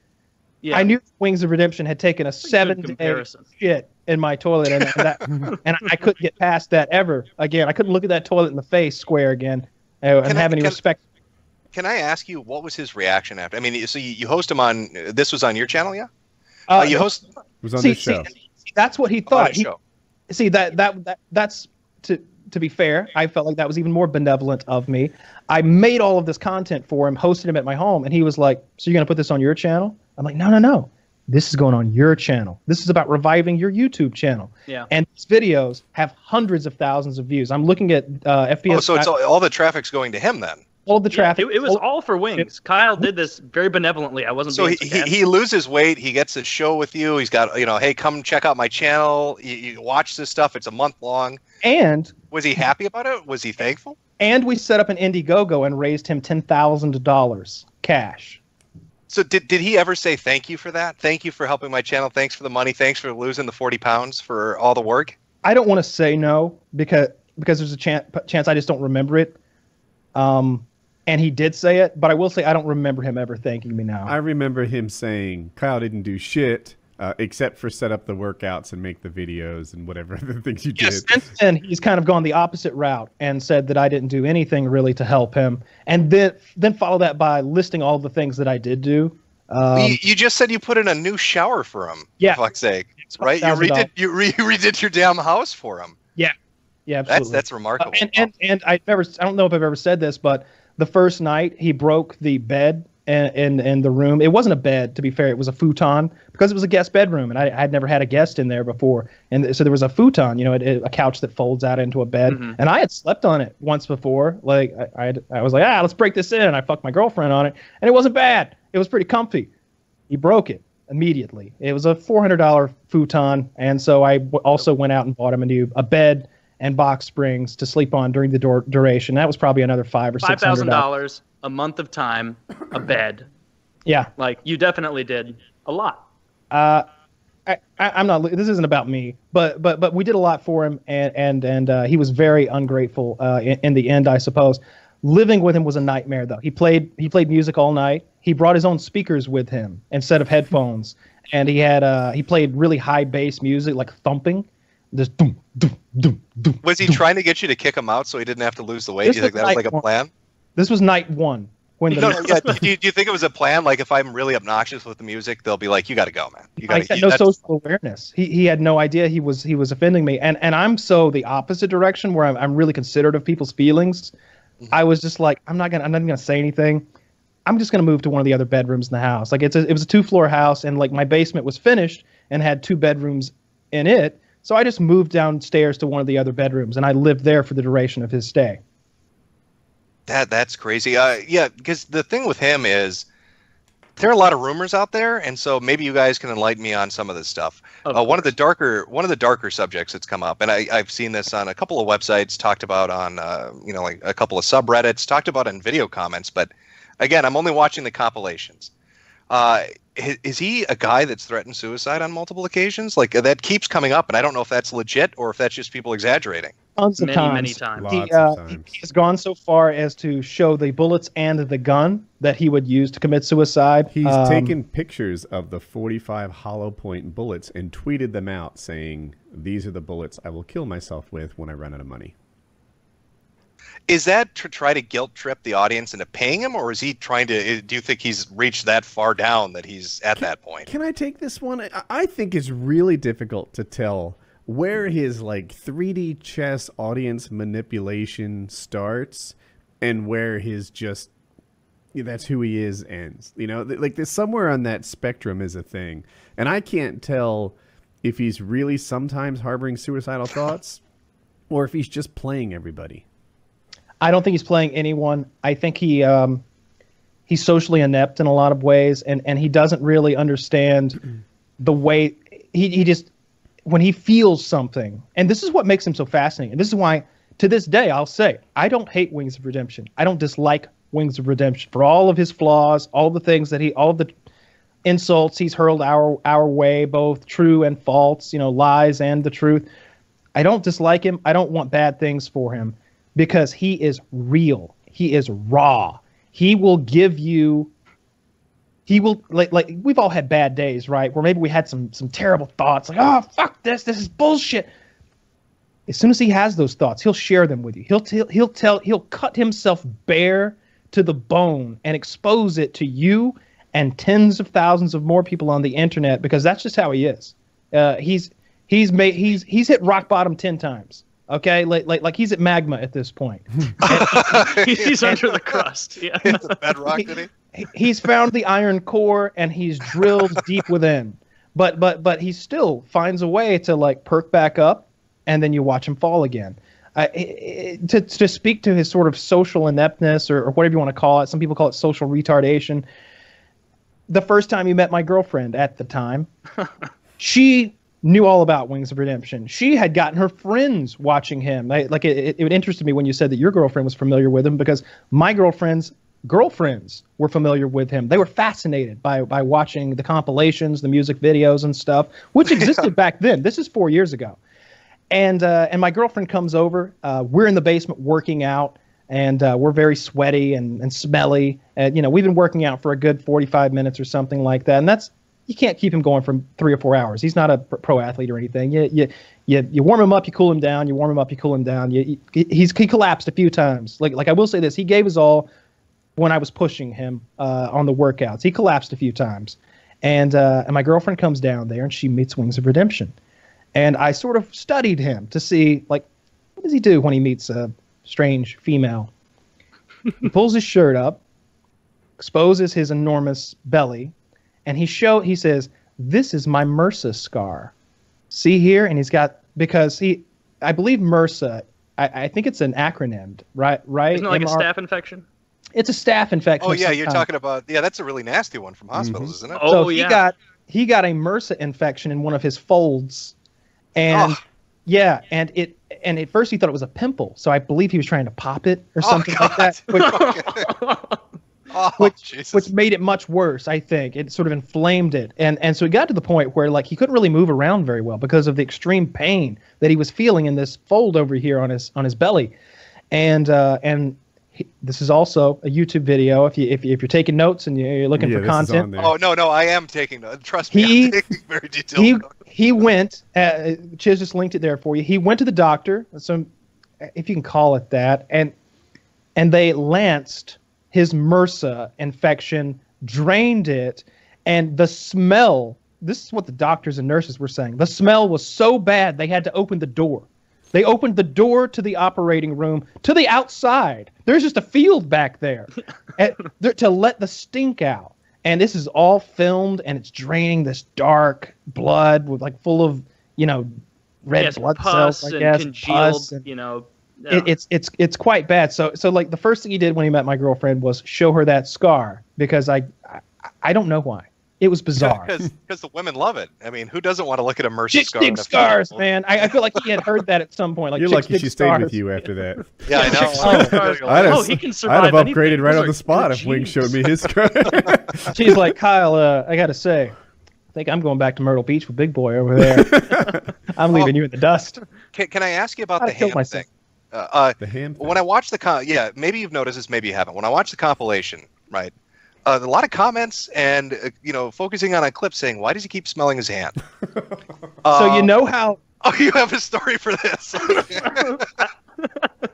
Yeah. I knew Wings of Redemption had taken a seven day shit in my toilet, and, and, that, and I couldn't get past that ever again. I couldn't look at that toilet in the face square again uh, and Can I- have any can- respect. Can I ask you what was his reaction after? I mean, so you, you host him on. This was on your channel, yeah? Uh, Uh, you host was on see, this show. see, see, that's what he thought. a He- see that that that that's to to be fair i felt like that was even more benevolent of me i made all of this content for him hosted him at my home and he was like so you're going to put this on your channel i'm like no no no this is going on your channel this is about reviving your youtube channel Yeah. and these videos have hundreds of thousands of views i'm looking at uh, fps Oh, so it's all, all the traffic's going to him then. all of the Yeah, traffic it, it was all- all for wings. Kyle did this very benevolently. I wasn't So being he, he, he loses weight. He gets a show with you. He's got you know, hey, come check out my channel. You, you watch this stuff. It's a month long. and Was he happy about it? Was he thankful? and we set up an indiegogo and raised him $10000 cash So did, did he ever say thank you for that? Thank you for helping my channel. Thanks for the money. Thanks for losing the forty pounds for all the work. I don't want to say no because because there's a chance chance I just don't remember it. Um, and he did say it, but I will say I don't remember him ever thanking me now. I remember him saying Kyle didn't do shit uh, except for set up the workouts and make the videos and whatever other things you Yes, did. since then he's kind of gone the opposite route and said that I didn't do anything really to help him, and then then follow that by listing all the things that I did do. Um, you, you just said you put in a new shower for him. Yeah. For fuck's sake. Right? You redid you, re, redid your damn house for him. yeah, That's absolutely. that's Uh, remarkable. and and and I never I don't know if I've ever said this, but the first night he broke the bed in, in the room. It wasn't a bed, to be fair. It was a futon because it was a guest bedroom, and I I had never had a guest in there before. And so there was a futon, you know, it, it- a couch that folds out into a bed. Mhm. And I had slept on it once before. Like I I'd- I was like, ah, let's break this in. And I fucked my girlfriend on it, and it wasn't bad. It was pretty comfy. He broke it immediately. It was a four hundred dollar futon, and so I w- also went out and bought him a new a bed and box springs to sleep on during the dur- duration. That was probably another five or six thousand dollars. a month of time, a bed. Yeah, Like you definitely did a lot. uh, I, I, I'm not. This isn't about me, but but but we did a lot for him, and and and uh, he was very ungrateful uh, in, in the end, I suppose. Living with him was a nightmare, though. He played he played music all night. He brought his own speakers with him instead of headphones, and he had uh, he played really high bass music, like thumping, doom doom doom doom. was he trying to get you to kick him out so he didn't have to lose the weight? This Do you think that was like a one- plan? This was night one when the No, no, yeah. Do you, do you think it was a plan? Like, if I'm really obnoxious with the music, they'll be like, "You got to go, man. You I got had to." no social awareness. He he had no idea he was he was offending me, and and I'm so the opposite direction where I'm I'm really considerate of people's feelings. Mm-hmm. I was just like I'm not gonna I'm not even gonna say anything. I'm just gonna move to one of the other bedrooms in the house. Like it's a, it was a two floor house, and like my basement was finished and had two bedrooms in it. So I just moved downstairs to one of the other bedrooms, and I lived there for the duration of his stay. That that's crazy. Uh, yeah, because the thing with him is, there are a lot of rumors out there, and so maybe you guys can enlighten me on some of this stuff. Of Uh, one of the darker one of the darker subjects that's come up, and I, I've seen this on a couple of websites, talked about on uh, you know like a couple of subreddits, talked about in video comments. But again, I'm only watching the compilations. Uh, is, is he a guy that's threatened suicide on multiple occasions? Like that keeps coming up, and I don't know if that's legit or if that's just people exaggerating. Tons of Many, times. many times. He, uh, times. he has gone so far as to show the bullets and the gun that he would use to commit suicide. He's Um, taken pictures of the 45 hollow point bullets and tweeted them out saying, These are the bullets I will kill myself with when I run out of money. Is that to try to guilt trip the audience into paying him, or is he trying to? Eh, do you think he's reached that far down that he's at that point? Can I take this one? I- I think it's really difficult to tell where his like 3D chess audience manipulation starts and where his just yeah, that's who he is ends. You know, like there's somewhere on that spectrum is a thing. And I can't tell if he's really sometimes harboring suicidal thoughts or if he's just playing everybody. I don't think he's playing anyone. I think he um, he's socially inept in a lot of ways, and and he doesn't really understand the way he he just when he feels something, and this is what makes him so fascinating. And this is why to this day I'll say I don't hate Wings of Redemption. I don't dislike Wings of Redemption for all of his flaws, all the things that he all the insults he's hurled our our way, both true and false, you know, lies and the truth. I don't dislike him. I don't want bad things for him because he is real. He is raw. He will give you he will like like we've all had bad days, right? Where maybe we had some some terrible thoughts like, "Oh, fuck this. This is bullshit." As soon as he has those thoughts, he'll share them with you. He'll tell he'll tell he'll cut himself bare to the bone and expose it to you and tens of thousands of more people on the internet because that's just how he is. Uh, he's he's made he's he's hit rock bottom 10 times. Okay? Like like like he's at magma at this point. He's under the crust. Yeah. Hit the bedrock, he? He- he's found the iron core and he's drilled deep within. But but but he still finds a way to like perk back up and then you watch him fall again. Uh, i- i- to to speak to his sort of social ineptness or, or whatever you want to call it, some people call it social retardation. The first time you met my girlfriend at the time, she knew all about Wings of Redemption. She had gotten her friends watching him. I, like it, it, interested me when you said that your girlfriend was familiar with him because my girlfriend's girlfriends were familiar with him. They were fascinated by by watching the compilations, the music videos, and stuff, which existed back then. This is four years ago. And uh, and my girlfriend comes over. Uh, we're in the basement working out, and uh, we're very sweaty and, and smelly. And you know, we've been working out for a good 45 minutes or something like that. And that's you can't keep him going for three or four hours. He's not a pro athlete or anything. You you you, you warm him up, you cool him down. You warm him up, you cool him down. You, you, he's he collapsed a few times. Like like I will say this, he gave his all when I was pushing him uh, on the workouts. He collapsed a few times, and uh, and my girlfriend comes down there and she meets Wings of Redemption, and I sort of studied him to see like what does he do when he meets a strange female. he pulls his shirt up, exposes his enormous belly, and he show he says, "This is my MRSA scar. See here." And he's got because he, I believe MRSA. I, I think it's an acronym, right? Right? Isn't it like a MR staph infection? It's a staph infection. Oh yeah, you're kind. talking about yeah. That's a really nasty one from hospitals, mm-hmm. isn't it? Oh, so he yeah. got he got a MRSA infection in one of his folds, and Oh. yeah, and it and at first he thought it was a pimple, so I believe he was trying to pop it or Oh, something like that, which, Oh, which Jesus. which made it much worse. I think it sort of inflamed it, and and so it got to the point where like he couldn't really move around very well because of the extreme pain that he was feeling in this fold over here on his on his belly, and uh, and. He, this is also a YouTube video. If you if, you, if you're taking notes and you're looking Yeah, for content. Oh no, no, I am taking notes. Trust me, He- I'm taking very detailed he notes. he went. Uh, Chiz just linked it there for you. He went to the doctor, so if you can call it that, and and they lanced his MRSA infection, drained it, and the smell. This is what the doctors and nurses were saying. The smell was so bad they had to open the door. They opened the door to the operating room to the outside. There's just a field back there, and, there- to let the stink out. And this is all filmed, and it's draining this dark blood with like full of you know red yes, blood pus cells. I and guess congealed, pus and- you know. It, it's it's it's quite bad. So so like the first thing he did when he met my girlfriend was show her that scar because I I- I don't know why. It was bizarre. Because the women love it. I mean, who doesn't want to look at a MRSA Chick scar? dig scars, physical- man. I, I feel like he had heard that at some point. Like You're lucky dig she stayed scars. with you after that. Yeah, I know. Oh. I'd have, Oh, he can survive I'd have anything. upgraded right on the spot good if Wing showed me his scar. She's like, Kyle, uh, I gotta say, I think I'm going back to Myrtle Beach with Big Boy over there. I'm leaving you in the dust. Can, can I ask you about I'd the kill ham myself. thing? Uh, uh, the ham. when I watch the con, yeah, maybe you've noticed this, maybe you haven't. When I watch the compilation, right, uh, a lot of comments and uh, you know focusing on a clip saying, "Why does he keep smelling his hand?" So you Uh, know how Oh, you have a story for this.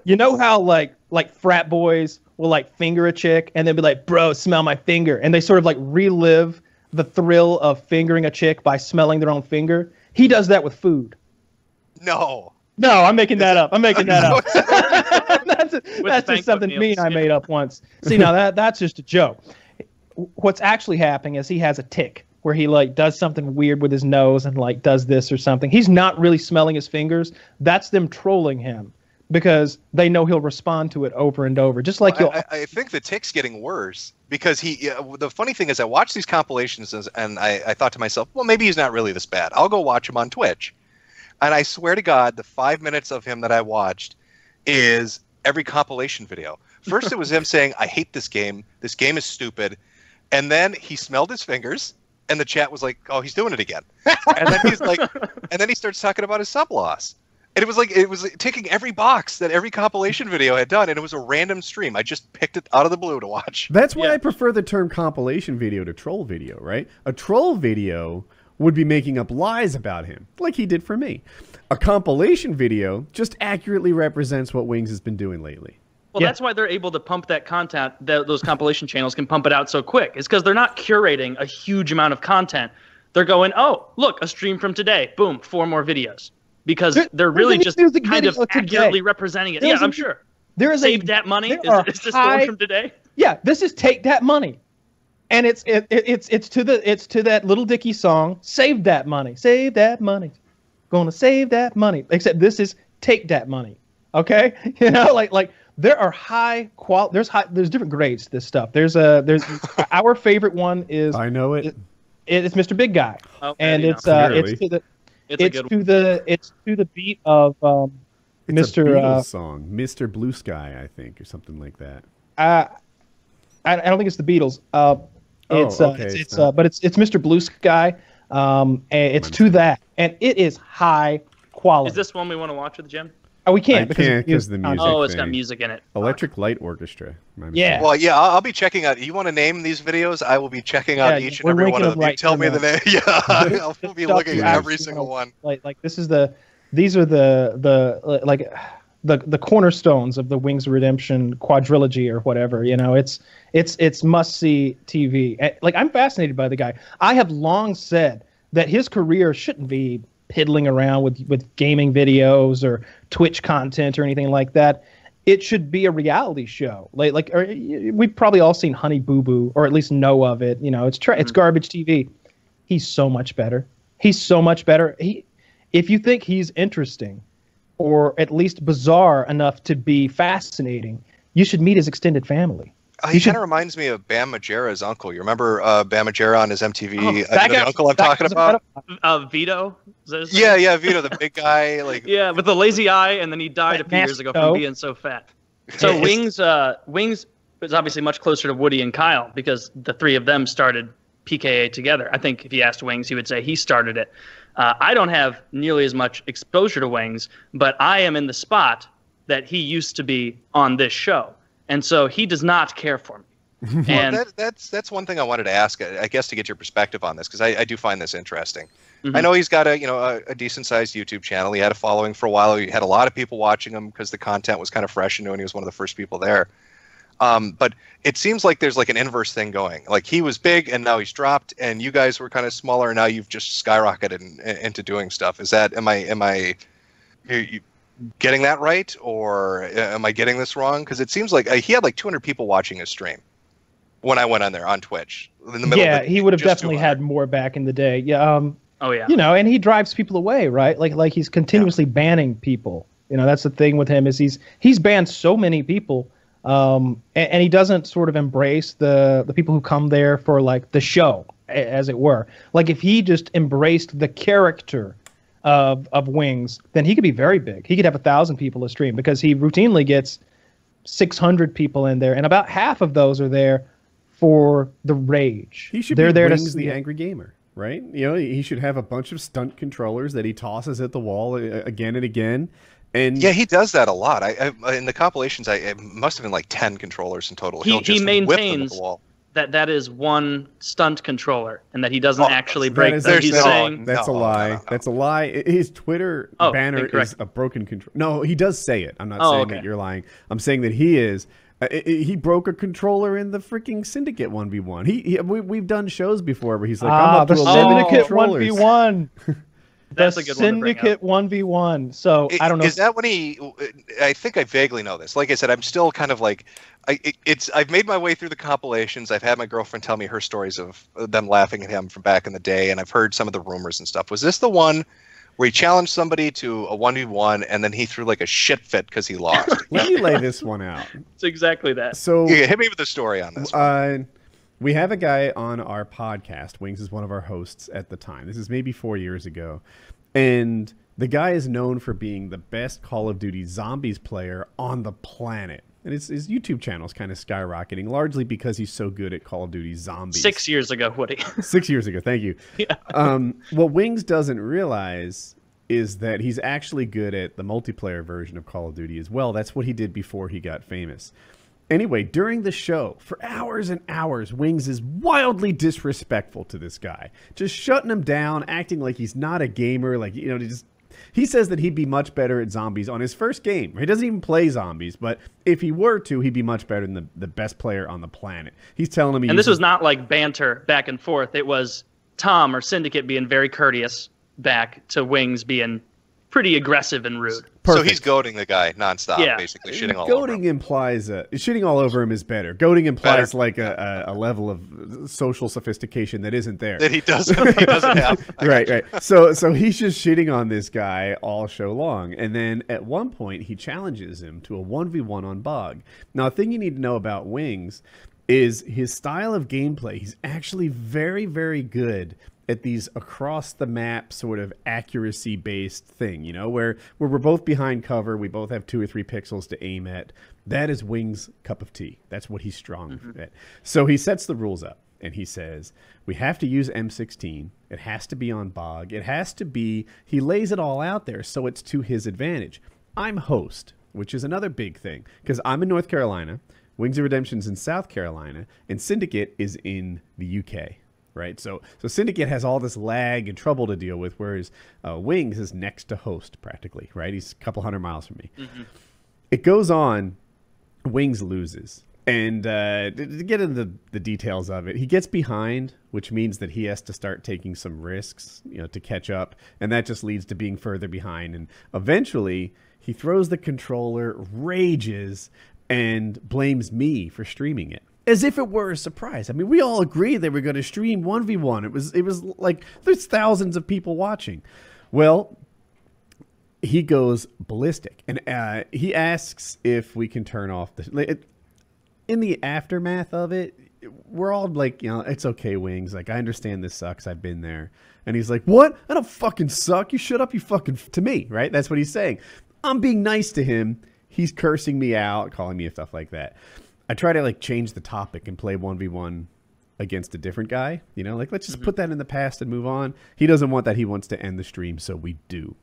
you know how like like frat boys will like finger a chick and then be like, "Bro, smell my finger," and they sort of like relive the thrill of fingering a chick by smelling their own finger. He does that with food. no. No, I'm making that up. I'm making that up. that's that's just something meals, mean I made up once. See, now that that's just a joke. What's actually happening is he has a tick where he like does something weird with his nose and like does this or something. He's not really smelling his fingers. That's them trolling him because they know he'll respond to it over and over. Just like Well, you'll I, I think the tick's getting worse because he. yeah, the funny thing is, I watch these compilations and- and I, I thought to myself, well, maybe he's not really this bad. I'll go watch him on Twitch, and I swear to God, the five minutes of him that I watched is every compilation video. First, it was him saying, "I hate this game. This game is stupid," and then he smelled his fingers, and the chat was like, "Oh, he's doing it again," and then he's like, and then he starts talking about his sub loss. And it was like it was ticking every box that every compilation video had done, and it was a random stream. I just picked it out of the blue to watch. That's why Yeah. I prefer the term compilation video to troll video, right? A troll video would be making up lies about him, like he did for me. A compilation video just accurately represents what Wings has been doing lately. Well, Yeah. that's why they're able to pump that content. That those compilation channels can pump it out so quick. Is because they're not curating a huge amount of content. They're going, oh, look, a stream from today. Boom, four more videos. Because There- they're really just kind of video today. accurately representing it. There's yeah, a I'm sure. there is Save a that money. there Is, are is this the high- one from today? Yeah, this is take that money, and it's it, it, it's it's to the it's to that Lil Dicky song. Save that money, save that money, gonna save that money. Except this is take that money. Okay, you know, like like there are high qual. There's high. There's different grades to this stuff. There's a there's our favorite one is I know it. It- it's Mr. Big Guy, Oh, and you know. it's uh Clearly. it's to the it's, it's good to the it's to the beat of um It's Mr. Beatles Uh, song, Mr. Blue Sky, I think, or something like that. uh, I, I don't think it's the Beatles. Uh, it's uh, okay, it's, it's it's not. uh, but it's it's Mr. Blue Sky. Um, and it's to that, and it is high quality. Is this one we want to watch with Jim? Oh, we can't I because can't of 'cause the music. Oh, it's got music in it. Electric Light Orchestra. Yeah. mistake. Well, yeah, I'll, I'll be checking out. You want to name these videos? I will be checking out Yeah, each and every one of them them. You tell me the name. Yeah, I'll be looking at every single one. Like like this is the these are the the like the the cornerstones of the Wings of Redemption quadrilogy or whatever. You know, it's it's it's must see TV. Eh, Like I'm fascinated by the guy. I have long said that his career shouldn't be piddling around with with gaming videos or Twitch content or anything like that. It should be a reality show. Like like or, we've probably all seen Honey Boo Boo or at least know of it. You know, it's tra- it's garbage TV. He's so much better. He's so much better. He if you think he's interesting or at least bizarre enough to be fascinating, you should meet his extended family. Uh, he kind of reminds me of Bam Margera's uncle. You remember uh, Bam Majera on his MTV? Oh, uh, you that know the uncle I'm talking about? Uh, Vito? Is name? Yeah, yeah, Vito, the big guy. Like, Yeah, with the lazy eye, and then he died a few years ago from being so fat. So Wings, uh, Wings is obviously much closer to Woody and Kyle because the three of them started PKA together. I think if you asked Wings, he would say he started it. Uh, I don't have nearly as much exposure to Wings, but I am in the spot that he used to be on this show, and so he does not care for me. well, that, that's that's one thing I wanted to ask. I I guess to get your perspective on this because I, I do find this interesting. Mhm. I know he's got a you know a, a decent sized YouTube channel. He had a following for a while. He had a lot of people watching him because the content was kind of fresh and new, and he was one of the first people there. Um, but it seems like there's like an inverse thing going. Like he was big and now he's dropped, and you guys were kind of smaller, and now you've just skyrocketed in, in- into doing stuff. Is that am I am I you, you getting that right, or uh, am I getting this wrong? Because it seems like uh, he had like 200 people watching his stream when I went on there on Twitch. In the middle Yeah, of it, he would have definitely 200. had more back in the day. Yeah, um, oh yeah, you know, and he drives people away, right? Like like he's continuously banning people. You know, that's the thing with him is he's he's banned so many people Um, and, and he doesn't sort of embrace the the people who come there for like the show, as it were. Like if he just embraced the character of of Wings, then he could be very big. He could have a thousand people a stream because he routinely gets 600 people in there, and about half of those are there for the rage. He should They're be there Wings to the angry gamer, right? You know, he should have a bunch of stunt controllers that he tosses at the wall uh, again and again. And Yeah, he does that a lot. I, I in the compilations, I it must have been like ten controllers in total. He- He'll he just whip them at maintains the wall. that that is one stunt controller and that he doesn't Oh, actually break is- them. there's He's no- saying That's No, a lie. no, no. That's a lie. His Twitter Oh, banner incorrect. is a broken control. No, he does say it. I'm not Oh, saying okay. that you're lying. I'm saying that he is. Uh, i- i- he broke a controller in the freaking Syndicate 1v1. He, he we, we've done shows before where he's like, I'm ah, up the to 11 Syndicate controllers. 1v1. That's the a good one Syndicate 1v1. So I don't know. Is that when he? I think I vaguely know this. Like I said, I'm still kind of like, I, it, it's. I've made my way through the compilations. I've had my girlfriend tell me her stories of them laughing at him from back in the day, and I've heard some of the rumors and stuff. Was this the one where he challenged somebody to a one v one, and then he threw like a shit fit because he lost? Let me lay this one out. it's exactly that. So yeah, hit me with the story on this. one. Uh, we have a guy on our podcast. Wings is one of our hosts at the time. This is maybe four years ago. And the guy is known for being the best Call of Duty Zombies player on the planet. And his, his YouTube channel is kind of skyrocketing, largely because he's so good at Call of Duty Zombies. Six years ago, Woody. Six years ago. Thank you. Um, what Wings doesn't realize is that he's actually good at the multiplayer version of Call of Duty as well. That's what he did before he got famous. Anyway, during the show, for hours and hours, Wings is wildly disrespectful to this guy, just shutting him down, acting like he's not a gamer, like you know, just he says that he'd be much better at zombies on his first game. He doesn't even play zombies, but if he were to, he'd be much better than the, the best player on the planet. He's telling him he And this was not like banter back and forth. It was Tom or Syndicate being very courteous back to Wings being pretty aggressive and rude. so he's goading the guy nonstop, Yeah. basically shitting all over. Goading him. implies uh, shitting all over him is better. Goading implies Better. like a, a, a level of social sophistication that isn't there. that he doesn't. He doesn't have. Right, right. So, so he's just shitting on this guy all show long, and then at one point he challenges him to a one v one on Bog. Now, a thing you need to know about Wings is his style of gameplay. He's actually very, very good at these across the map sort of accuracy based thing, you know, where where we're both behind cover, we both have two or three pixels to aim at. That is Wings' cup of tea. That's what he's strong mm-hmm. at. So he sets the rules up and he says, We have to use M16. It has to be on Bog. It has to be, he lays it all out there so it's to his advantage. I'm host, which is another big thing because I'm in North Carolina, Wings of Redemption's in South Carolina, and Syndicate is in the UK. Right, so so Syndicate has all this lag and trouble to deal with, whereas uh, Wings is next to Host practically. Right, he's a couple hundred miles from me. It goes on Wings loses. And uh, to to get into the, the details of it, he gets behind, which means that he has to start taking some risks, you know, to catch up, and that just leads to being further behind. And eventually, he throws the controller, rages, and blames me for streaming it, as if it were a surprise. I mean, we all agreed they were going to stream one v one. It was it was like there's thousands of people watching. Well, he goes ballistic and uh, he asks if we can turn off the in the aftermath of it we're all like you know it's okay wings. Like i understand this sucks. I've been there. And he's like what? I don't fucking suck. You shut up you fucking to me right? That's what he's saying. I'm being nice to him. He's cursing me out calling me and stuff like that i try to like change the topic and play 1v1 against a different guy you know like let's just mm-hmm. put that in the past and move on he doesn't want that he wants to end the stream so we do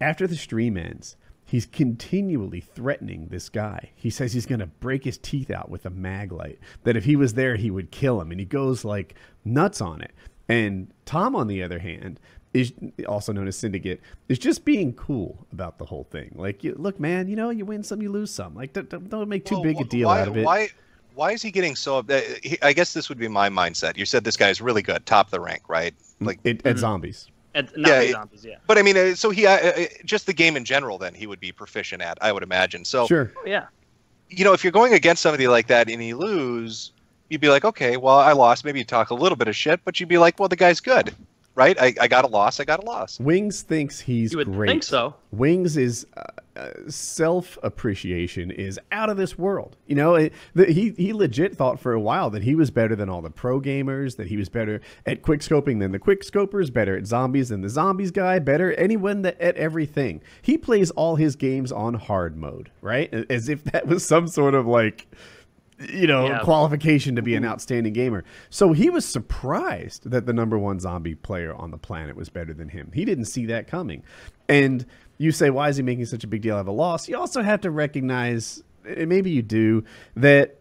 after the stream ends, he's continually threatening this guy. He says he's going to break his teeth out with a mag light, that if he was there, he would kill him. And he goes like nuts on it. And Tom, on the other hand, is also known as Syndicate, is just being cool about the whole thing. Like, you, look, man, you know, you win some, you lose some. Like, don't, don't- don't make too Well, big a deal why, out of it. Why? Why is he getting so? Uh, he, I guess this would be my mindset. You said this guy is really good, top of the rank, right? Like, It, at zombies. And not Yeah, the it- zombies, yeah. but I mean, uh, so he uh, uh, just the game in general. Then he would be proficient at, I would imagine. So Sure. Oh, yeah. you know, if you're going against somebody like that and you lose, you'd be like, okay, well, I lost. Maybe you talk a little bit of shit, but you'd be like, well, the guy's good. Right? I, I got a loss. I got a loss. Wings thinks he's You would great. think so. Wings is uh, uh, self appreciation is out of this world. You know, it, the, he he legit thought for a while that he was better than all the pro gamers, that he was better at quick scoping than the quick scopers, better at zombies than the zombies guy, better anyone that at everything. He plays all his games on hard mode, right? As if that was some sort of like you know, Yeah. qualification to be an outstanding gamer. So he was surprised that the number one zombie player on the planet was better than him. He didn't see that coming. And you say, why is he making such a big deal out of a loss? You also have to recognize, and maybe you do, that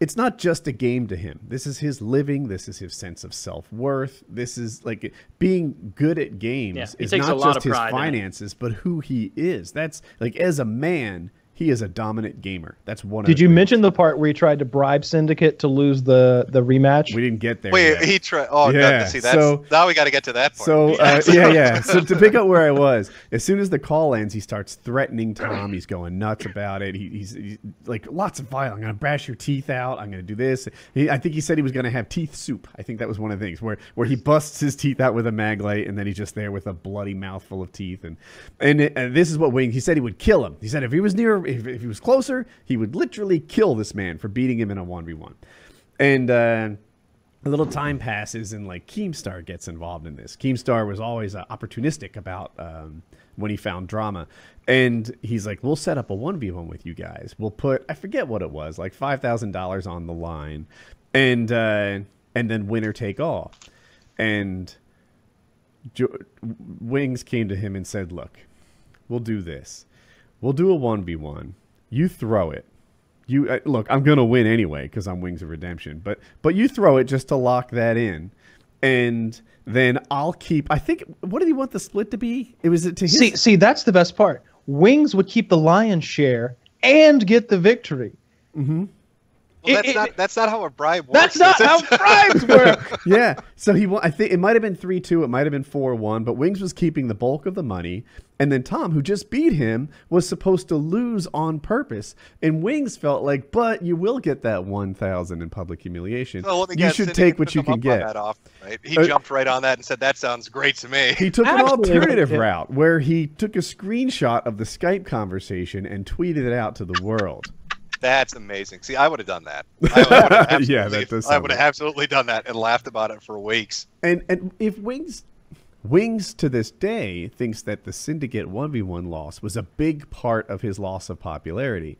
it's not just a game to him. This is his living. This is his sense of self worth. This is like being good at games Yeah, is not just his finances, but who he is. That's like as a man, he is a dominant gamer. That's one. of Did you things. mention the part where he tried to bribe Syndicate to lose the the rematch? We didn't get there. Wait, yet. he tried. Oh, Yeah, yeah. See, that's so- now we got to get to that part. So uh, yeah, yeah. So to pick up where I was, as soon as the call ends, he starts threatening Tom. He's going nuts about it. He, he's, he's like lots of violence. I'm gonna bash your teeth out. I'm gonna do this. He, I think he said he was gonna have teeth soup. I think that was one of the things where where he busts his teeth out with a mag light, and then he's just there with a bloody mouthful of teeth. And and, it- and this is what Wing. He said he would kill him. He said if he was near, if, if he was closer, he would literally kill this man for beating him in a one v one. And uh, a little time passes and like Keemstar gets involved in this. Keemstar was always uh, opportunistic about um, when he found drama, and he's like, "We'll set up a one v one with you guys. We'll put I forget what it was, like five thousand dollars on the line, and uh, and then winner take all." And jo- Wings came to him and said, "Look, we'll do this. We'll do a one v one. You throw it." You uh, look. I'm gonna win anyway because I'm Wings of Redemption. But but you throw it just to lock that in, and then I'll keep. I think. What did he want the split to be? It was it to his. See, see, that's the best part. Wings would keep the lion's share and get the victory. Well, that's it- not that's not how a bribe works. That's not is how bribes work. yeah. So he. wa- I think it might have been three two. It might have been four one. But Wings was keeping the bulk of the money, and then Tom, who just beat him, was supposed to lose on purpose. And Wings felt like, but you will get that one thousand in public humiliation. Well, let you guess, should take what you can get. That off, right? He Uh, jumped right on that and said, "That sounds great to me." He took an alternative route where he took a screenshot of the Skype conversation and tweeted it out to the world. That's amazing. See, I would have done that. I, I would have absolutely, Yeah, that does I would have absolutely done that and laughed about it for weeks. And and if Wings Wings to this day thinks that the Syndicate 1v1 loss was a big part of his loss of popularity.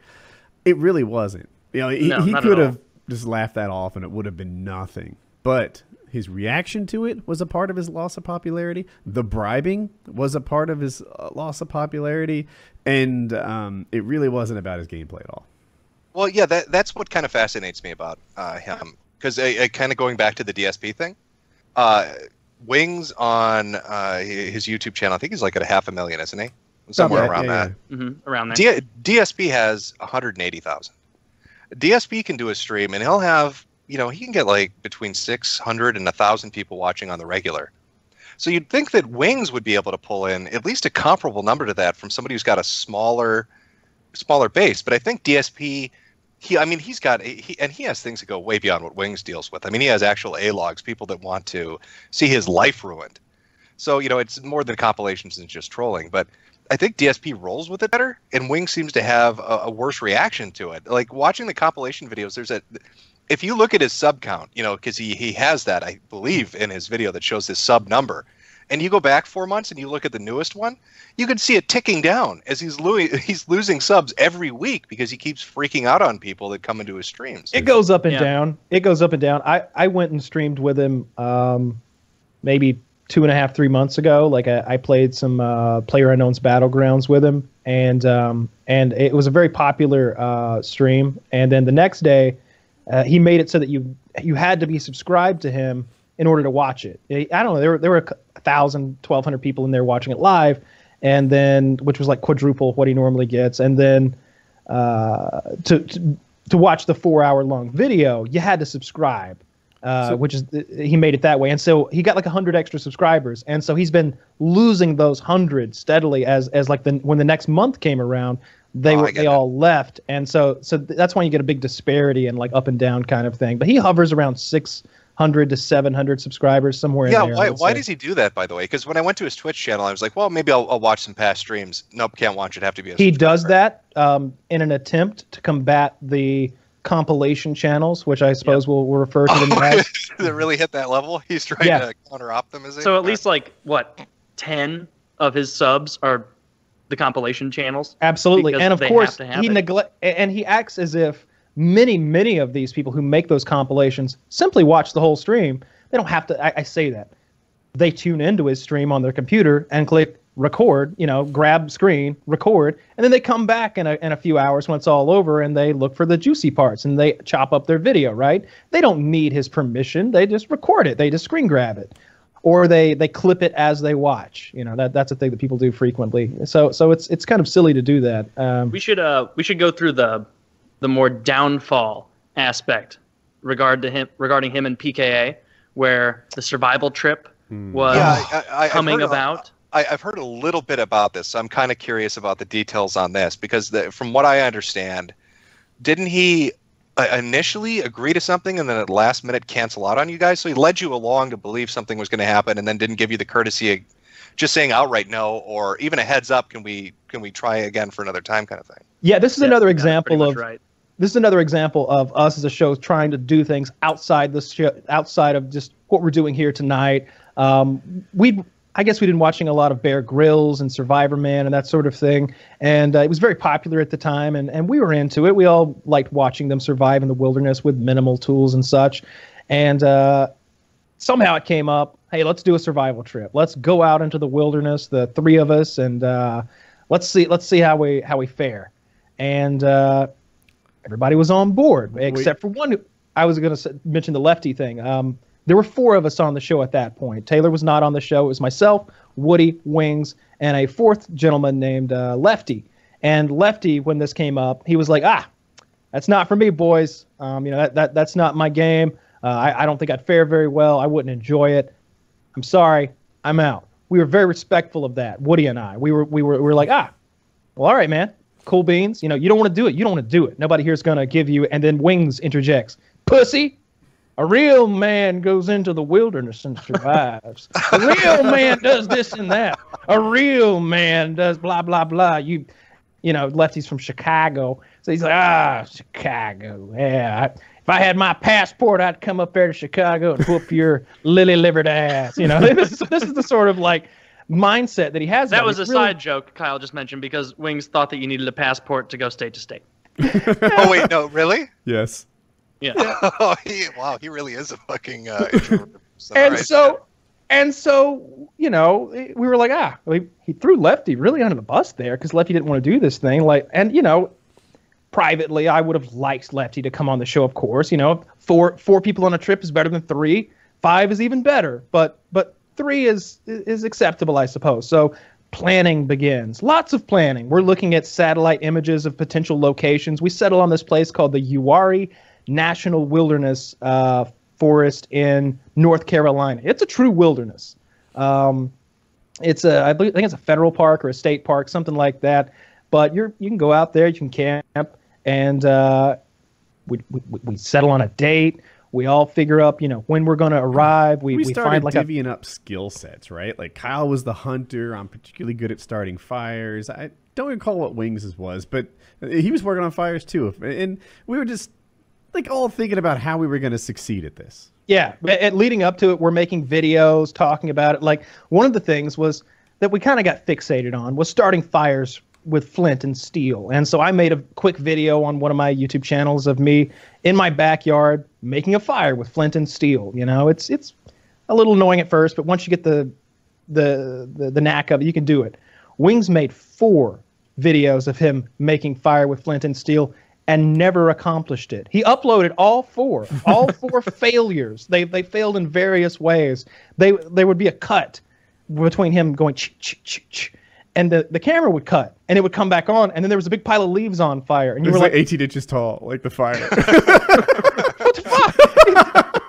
It really wasn't. You know, he, No, he could have just laughed that off and it would have been nothing. But his reaction to it was a part of his loss of popularity. The bribing was a part of his uh, loss of popularity, and um, it really wasn't about his gameplay at all. Well, yeah, that that's what kind of fascinates me about uh, him because kind of going back to the DSP thing. Uh, Wings on uh, his YouTube channel, I think he's like at a half a million, isn't he? Somewhere Yeah, around yeah, that. hmm around there. D- DSP has 180,000. DSP can do a stream and he'll have, you know, he can get like between 600 and 1,000 people watching on the regular. So you'd think that Wings would be able to pull in at least a comparable number to that from somebody who's got a smaller smaller base, but I think DSP he I mean he's got he and he has things that go way beyond what Wings deals with. I mean he has actual A logs, people that want to see his life ruined. So, you know, it's more than compilations and just trolling, but I think DSP rolls with it better, and Wing seems to have a, a worse reaction to it. Like watching the compilation videos, there's a if you look at his sub count, you know, because he he has that, I believe, in his video that shows his sub number, and you go back four months and you look at the newest one, you can see it ticking down as he's lo- he's losing subs every week because he keeps freaking out on people that come into his streams. It goes up and Yeah. down. It goes up and down. I, I went and streamed with him um, maybe two and a half, three months ago. Like I, I played some uh, Player Unknown's Battlegrounds with him, and um, and it was a very popular uh, stream. And then the next day, uh, he made it so that you you had to be subscribed to him in order to watch it. I don't know. There were there were a thousand, twelve hundred people in there watching it live, and then which was like quadruple what he normally gets. And then uh, to, to to watch the four hour long video, you had to subscribe, uh, So- which is he made it that way, and so he got like hundred extra subscribers, and so he's been losing those hundred steadily as as like the when the next month came around, they Oh, were they all left, and so so th- that's why you get a big disparity and like up and down kind of thing. But he hovers around six hundred to seven hundred subscribers somewhere. Yeah, in there, why, why say. does he do that, by the way? Because when I went to his Twitch channel, I was like, well, maybe I'll, I'll watch some past streams. Nope, can't watch it. Have to be a He does that um, in an attempt to combat the compilation channels, which I suppose we'll, we'll refer to them as. Did it really hit that level? He's trying Yeah. to counter op them, is he? So at least like what, ten of his subs are the compilation channels. Absolutely, and of course have to have he it. neglect and he acts as if many, many of these people who make those compilations simply watch the whole stream. They don't have to. I, I say that they tune into his stream on their computer and click record. You know, grab screen, record, and then they come back in a in a few hours when it's all over and they look for the juicy parts and they chop up their video. Right? They don't need his permission. They just record it. They just screen grab it or they they clip it as they watch. You know that that's a thing that people do frequently. So so it's it's kind of silly to do that. Um, We should uh we should go through the the more downfall aspect regard to him regarding him and PKA, where the survival trip was yeah, I, I, I've coming about. I, I've heard a little bit about this. So I'm kind of curious about the details on this because, the, from what I understand, didn't he uh, initially agree to something and then at last minute cancel out on you guys? So he led you along to believe something was going to happen and then didn't give you the courtesy of just saying outright no or even a heads up. Can we can we try again for another time kind of thing? yeah, this is Yeah, another yeah, that's pretty example much of right. this is another example of us as a show trying to do things outside the show, outside of just what we're doing here tonight. Um, we, I guess, we'd been watching a lot of Bear Grylls and Survivor Man and that sort of thing, and uh, it was very popular at the time, and and we were into it. We all liked watching them survive in the wilderness with minimal tools and such, and uh, somehow it came up. Hey, let's do a survival trip. Let's go out into the wilderness, the three of us, and uh, let's see let's see how we how we fare. And uh, everybody was on board except for one. I was going to mention the lefty thing. Um, there were four of us on the show at that point. Taylor was not on the show. It was myself, Woody, Wings, and a fourth gentleman named uh, Lefty. And Lefty, when this came up, he was like, "Ah, that's not for me, boys. Um, you know that, that that's not my game. Uh, I, I don't think I'd fare very well. I wouldn't enjoy it. I'm sorry. I'm out." We were very respectful of that, Woody and I. We were we were we were like, "Ah, well, all right, man. Cool beans. You know, you don't want to do it. You don't want to do it. Nobody here's gonna give you." And then Wings interjects, "Pussy." A real man goes into the wilderness and survives. A real man does this and that. A real man does blah blah blah. You, you know, Lefty's from Chicago, so he's like, ah, Chicago. Yeah, I, if I had my passport, I'd come up there to Chicago and whoop your lily livered ass. You know, this is this is the sort of like mindset that he has. That was a really- side joke Kyle just mentioned because Wings thought that you needed a passport to go state to state. oh wait, no, really? Yes. Yeah. Oh, he, wow, he really is a fucking. Uh, introvert. And alright. so and so you know we were like ah we, he threw lefty really under the bus there because lefty didn't want to do this thing like and you know privately i would have liked lefty to come on the show of course. You know four four people on a trip is better than three. Five is even better. But but three is is acceptable i suppose. So planning begins. Lots of planning. We're looking at satellite images of potential locations. We settle on this place called the Uwharrie national wilderness uh, forest in north carolina. It's a true wilderness. Um, it's a I think it's a federal park or a state park, something like that. But you're you can go out there, you can camp, and uh, we, we we settle on a date. We all figure up, you know, when we're going to arrive. We We, we, started find like a divvying up skill sets, right? Like Kyle was the hunter. I'm particularly good at starting fires. I don't recall what Wings' was, but he was working on fires too. And we were just like all thinking about how we were going to succeed at this. Yeah, but and leading up to it, we're making videos talking about it. Like one of the things was that we kind of got fixated on was starting fires with flint and steel. And so I made a quick video on one of my YouTube channels of me in my backyard making a fire with flint and steel. You know, it's it's a little annoying at first, but once you get the the the, the knack of it, you can do it. Wings made four videos of him making fire with flint and steel and never accomplished it. He uploaded all four, all four failures. They they failed in various ways. They there would be a cut between him going ch ch ch ch, and the the camera would cut and it would come back on, and then there was a big pile of leaves on fire, and It you was were like, like, 18 inches tall, like the fire. what the fuck?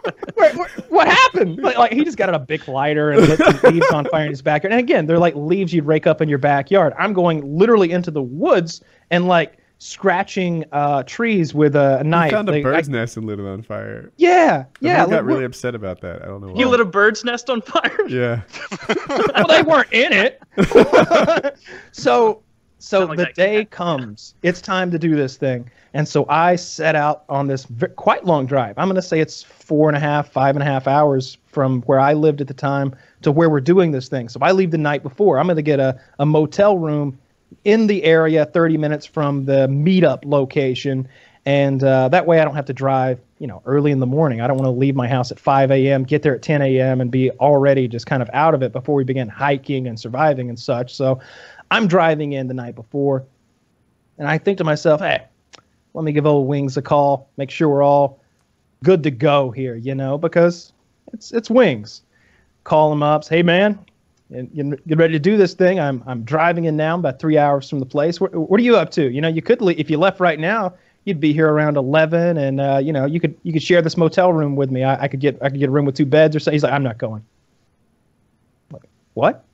What happened? Like, like, he just got out a big lighter and lit some leaves on fire in his backyard. And again, they're like leaves you'd rake up in your backyard. I'm going literally into the woods and like scratching uh, trees with a, a knife. found a Like, bird's I- nest and lit it on fire. yeah, Yeah, yeah. I got like, really upset about that. I don't know why. You lit a bird's nest on fire. yeah. well, they weren't in it. so, so like the day cat. comes. It's time to do this thing, and so I set out on this v- quite long drive. I'm going to say it's four and a half, five and a half hours from where I lived at the time to where we're doing this thing. So if I leave the night before, I'm going to get a, a motel room in the area, 30 minutes from the meetup location. And uh, that way I don't have to drive, you know, early in the morning. I don't want to leave my house at 5 a.m., get there at 10 a.m., and be already just kind of out of it before we begin hiking and surviving and such. So I'm driving in the night before, and I think to myself, hey, let me give old Wings a call, make sure we're all good to go here, you know, because it's it's Wings. Call him up, say, hey man, and get ready to do this thing. I'm I'm driving in now, about three hours from the place. What, what are you up to? You know, you could le- if you left right now, you'd be here around eleven, and uh, you know, you could you could share this motel room with me. I, I could get I could get a room with two beds or something. He's like, I'm not going. What?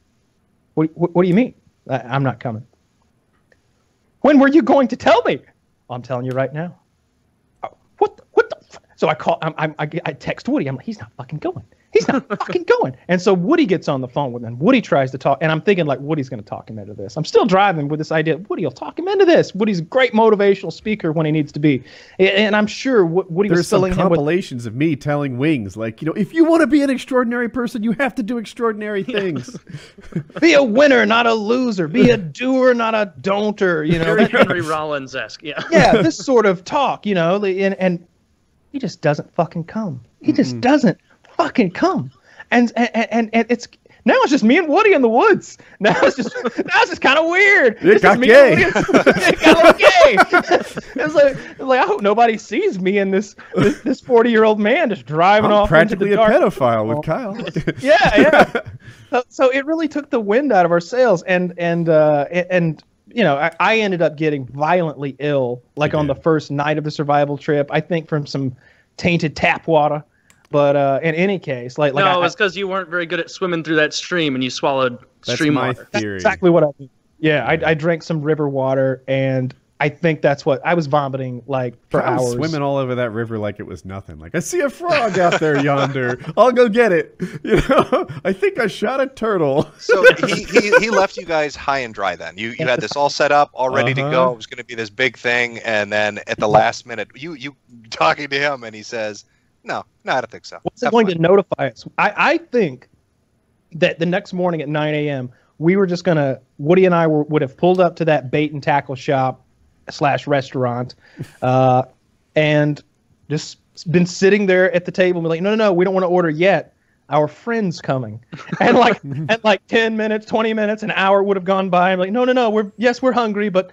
What, what? What do you mean? I, I'm not coming. When were you going to tell me? I'm telling you right now. Oh, what? The, what the? f-" So I call. I'm, I'm, I, I text Woody. I'm like, he's not fucking going. He's not fucking going. And so Woody gets on the phone with him. Woody tries to talk, and I'm thinking like Woody's going to talk him into this. I'm still driving with this idea. Woody will talk him into this. Woody's a great motivational speaker when he needs to be, and, and I'm sure Wo- Woody There's was some filling him with compilations of me telling Wings, like, you know, if you want to be an extraordinary person, you have to do extraordinary things. be a winner, not a loser. Be a doer, not a don'ter. You know, Very that- Henry Rollins esque. Yeah. yeah, this sort of talk, you know, and and he just doesn't fucking come. He just mm-hmm. doesn't fucking come. And and and, and it's now it's just me and Woody in the woods. Now it's just now it's just kind of weird. It It's got just me gay. and Woody. it got gay. it's like it's like I hope nobody sees me and this this this forty year old man just driving I'm off practically a dark. pedophile with Kyle. yeah, yeah. so, so it really took the wind out of our sails, and and uh, and, and you know, I, I ended up getting violently ill, like on the first night of the survival trip. I think from some tainted tap water. But uh, in any case, like like no, I, it was because you weren't very good at swimming through that stream and you swallowed That's stream my water. that's exactly what I. did. Yeah, I, I drank some river water, and I think that's what I was vomiting like for I was hours. swimming all over that river like it was nothing. Like I see a frog out there yonder. I'll go get it. You know, I think I shot a turtle. So he, he, he left you guys high and dry then. You you had this all set up, all ready to Uh-huh. go. It was going to be this big thing, and then at the last minute, you you talking to him, and he says, "No, no, I don't think so." What's it going fun." to notify us? I, I think that the next morning at 9 a.m., we were just going to, Woody and I were, would have pulled up to that bait and tackle shop slash restaurant uh, and just been sitting there at the table and be like, no, no, no, we don't want to order yet. Our friend's coming. And like, and like 10 minutes, 20 minutes, an hour would have gone by. I'm like, no, no, no, we're, yes, we're hungry, but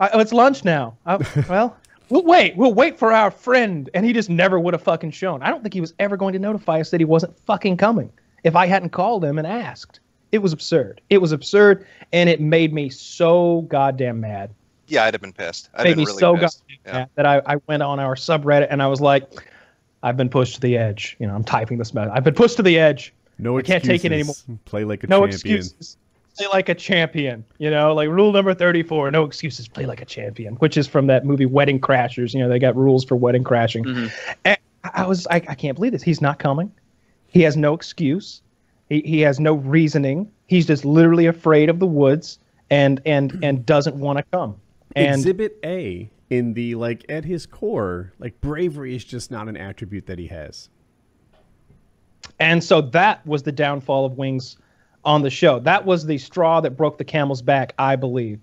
uh, it's lunch now. Uh, well, we'll wait. We'll wait for our friend. And he just never would have fucking shown. I don't think he was ever going to notify us that he wasn't fucking coming if I hadn't called him and asked. It was absurd. It was absurd, and it made me so goddamn mad. Yeah, I'd have been pissed. I'd made been me really so pissed. goddamn Yeah. mad that I, I went on our subreddit and I was like, I've been pushed to the edge. You know, I'm typing this message. I've been pushed to the edge. No I can't take it anymore. Play like a No champion. excuses. Play like a champion. You know, like rule number 34 no excuses. Play like a champion, which is from that movie Wedding Crashers. You know, they got rules for wedding crashing. Mhm. And I I was, I, I can't believe this. He's not coming. He has no excuse. He, he has no reasoning. He's just literally afraid of the woods and and and doesn't want to come. And Exhibit A in the like at his core, like bravery is just not an attribute that he has. And so that was the downfall of Wings on the show. That was the straw that broke the camel's back, I believe.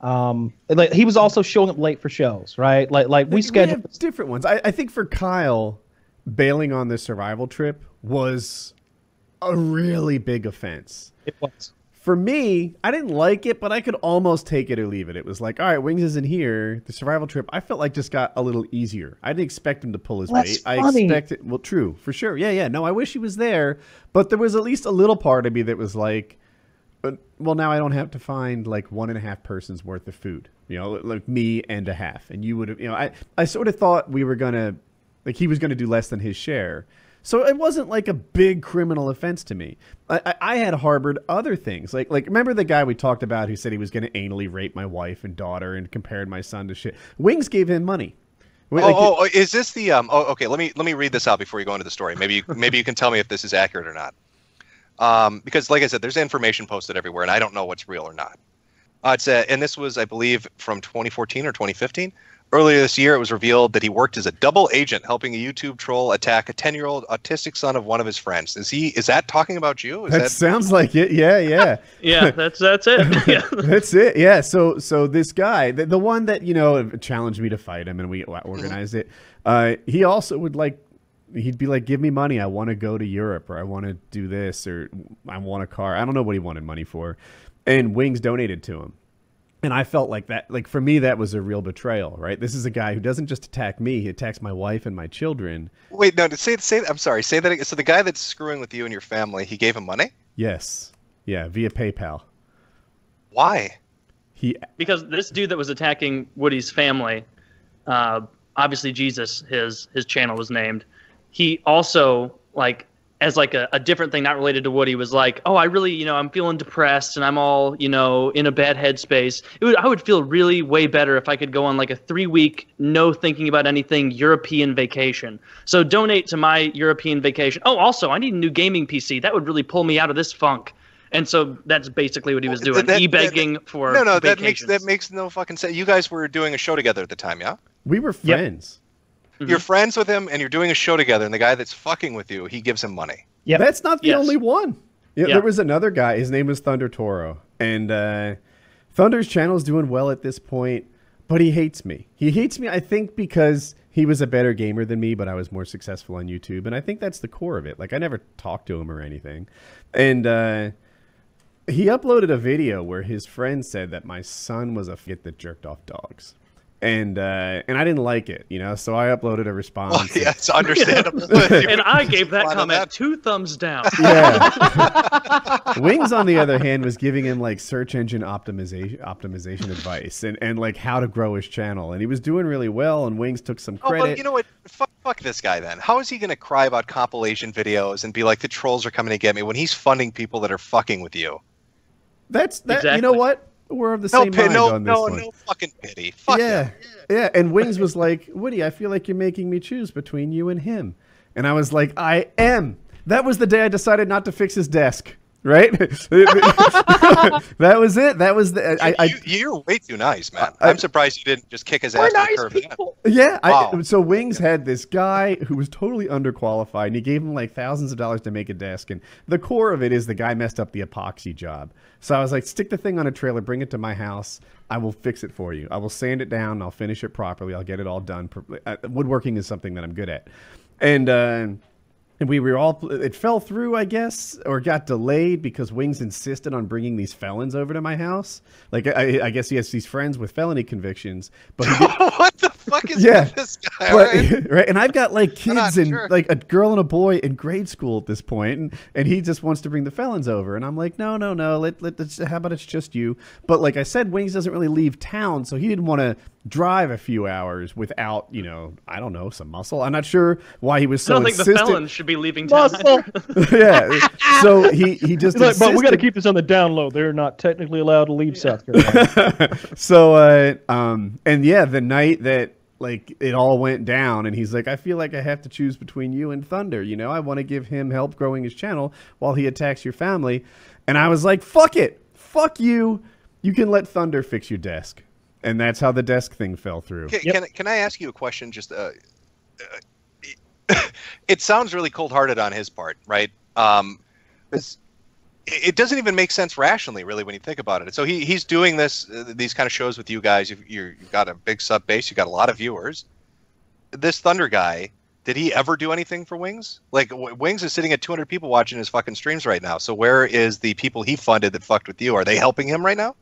Um, like, he was also showing up late for shows, right? Like, like we scheduled. have different ones. I, I think for Kyle, bailing on the survival trip was a really big offense. It was. For me, I didn't like it, but I could almost take it or leave it. It was like, all right, Wings isn't here. The survival trip, I felt like just got a little easier. I didn't expect him to pull his That's weight. I funny. expected, well, true, for sure. Yeah, yeah. No, I wish he was there, but there was at least a little part of me that was like, but well, now I don't have to find like one and a half persons worth of food. You know, like me and a half, and you would have. You know, I I sort of thought we were gonna, like he was gonna do less than his share. So it wasn't like a big criminal offense to me. I, I, I had harbored other things. Like like remember the guy we talked about who said he was going to anally rape my wife and daughter and compared my son to shit. Wings gave him money. Oh, Like, oh, oh, is this the um? Oh, okay. Let me let me read this out before you go into the story. Maybe you, maybe you can tell me if this is accurate or not. Um, because like I said, there's information posted everywhere, and I don't know what's real or not. Uh, it's uh, and this was, I believe, from 2014 or 2015. Earlier this year, it was revealed that he worked as a double agent, helping a YouTube troll attack a 10-year-old autistic son of one of his friends. Is he? Is that talking about you? Is that that? sounds like it. Yeah, yeah. Yeah, that's that's it. Yeah. That's it. Yeah. So so this guy, the, the one that you know challenged me to fight him, and we organized it. Uh, he also would like. He'd be like, "Give me money. I want to go to Europe, or I want to do this, or I want a car. I don't know what he wanted money for." And Wings donated to him, and I felt like that. Like for me, that was a real betrayal, right? This is a guy who doesn't just attack me; he attacks my wife and my children. Wait, no. To say say. I'm sorry. Say that. Again. So the guy that's screwing with you and your family, he gave him money. Yes, yeah, via PayPal. Why? He because this dude that was attacking Woody's family, uh, obviously Jesus, his his channel was named. He also like as like a, a different thing, not related to Woody, was like, oh, I really, you know, I'm feeling depressed and I'm all, you know, in a bad headspace. It would, I would feel really way better if I could go on like a three week, no thinking about anything European vacation. So donate to my European vacation. Oh, also, I need a new gaming PC. That would really pull me out of this funk. And so that's basically what he was doing, that- e-begging for No, no. That makes that makes no fucking sense. You guys were doing a show together at the time, yeah? we were Yep. Friends. You're friends with him, and you're doing a show together, and the guy that's fucking with you, he gives him money. Yeah, That's not the Yes. only one. Yeah, Yeah. There was another guy. His name was Thunder Toro. And uh, Thunder's channel is doing well at this point, but he hates me. He hates me, I think, because he was a better gamer than me, but I was more successful on YouTube. And I think that's the core of it. Like, I never talked to him or anything. And uh, he uploaded a video where his friend said that my son was a fit that jerked off dogs. And uh, and I didn't like it, you know, so I uploaded a response. Well, yeah, it's understandable. and I gave that comment that. two thumbs down. Yeah. Wings, on the other hand, was giving him like search engine optimization optimization advice and, and like how to grow his channel, and he was doing really well. And Wings took some Oh, credit. well, you know what? Fuck, fuck this guy then. How is he going to cry about compilation videos and be like, the trolls are coming to get me when he's funding people that are fucking with you? That's that. You know what? We're of the No, same pi- mind no, on this no, one. no fucking pity. Fuck yeah, him. yeah. And Wings was like, Woody, I feel like you're making me choose between you and him. And I was like, I am. That was the day I decided not to fix his desk. Right? that was it. That was the. I, I, you, you're way too nice, man. I- I'm surprised you didn't just kick his ass to nice curb. people. Yeah, Wow. I, so Wings had this guy who was totally underqualified, and he gave him like thousands of dollars to make a desk. And the core of it is the guy messed up the epoxy job. So I was like, stick the thing on a trailer, bring it to my house. I will fix it for you. I will sand it down. I'll finish it properly. I'll get it all done. Uh, woodworking is something that I'm good at, and. Uh, and we were all, it fell through, I guess, or got delayed because Wings insisted on bringing these felons over to my house. Like, I, I guess he has these friends with felony convictions, but he what the fuck is Yeah, this guy? but, alright? right? And I've got like kids and sure. like a girl and a boy in grade school at this point, and, and he just wants to bring the felons over, and I'm like, no, no, no. Let let let's, how about it's just you? But like I said, Wings doesn't really leave town, so he didn't want to drive a few hours without you know I don't know some muscle. I'm not sure why he was so. I don't think the felons should be leaving town. Muscle. yeah, so he he just like, but we got to keep this on the down low. They're not technically allowed to leave South Carolina. so uh um and yeah the night that like it all went down and he's like i feel like i have to choose between you and thunder you know i want to give him help growing his channel while he attacks your family and i was like fuck it fuck you you can let thunder fix your desk and that's how the desk thing fell through Can, Yep. can, can I ask you a question? Just uh, uh, it sounds really cold-hearted on his part, right? Um, it's, it doesn't even make sense rationally, really, when you think about it. So he, he's doing this uh, these kind of shows with you guys. You've, you're, you've got a big sub base. You've got a lot of viewers. This Thunder guy, did he ever do anything for Wings? Like w- Wings is sitting at 200 people watching his fucking streams right now. So where is the people he funded that fucked with you? Are they helping him right now?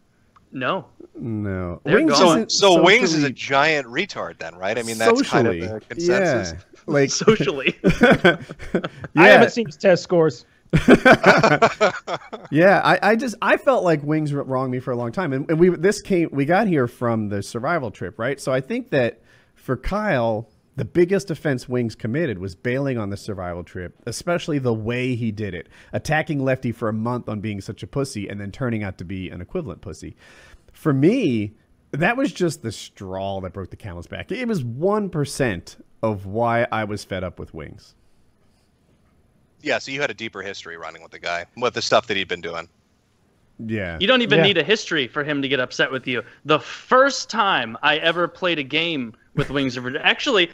No. no They're Wings. So, isn't so Wings is a giant retard then, right? I mean, that's kind of the consensus. yeah like Socially. I haven't seen his test scores. Yeah, I, I just I felt like Wings wronged me for a long time, and, and we this came we got here from the survival trip, right? So I think that for Kyle, The biggest offense Wings committed was bailing on the survival trip, especially the way he did it, attacking Lefty for a month on being such a pussy and then turning out to be an equivalent pussy. For me, that was just the straw that broke the camel's back. It was 1% of why I was fed up with Wings. Yeah, so you had a deeper history running with the guy, with the stuff that he'd been doing. Yeah. You don't even Yeah. need a history for him to get upset with you. The first time I ever played a game with Wings of Virginia, actually,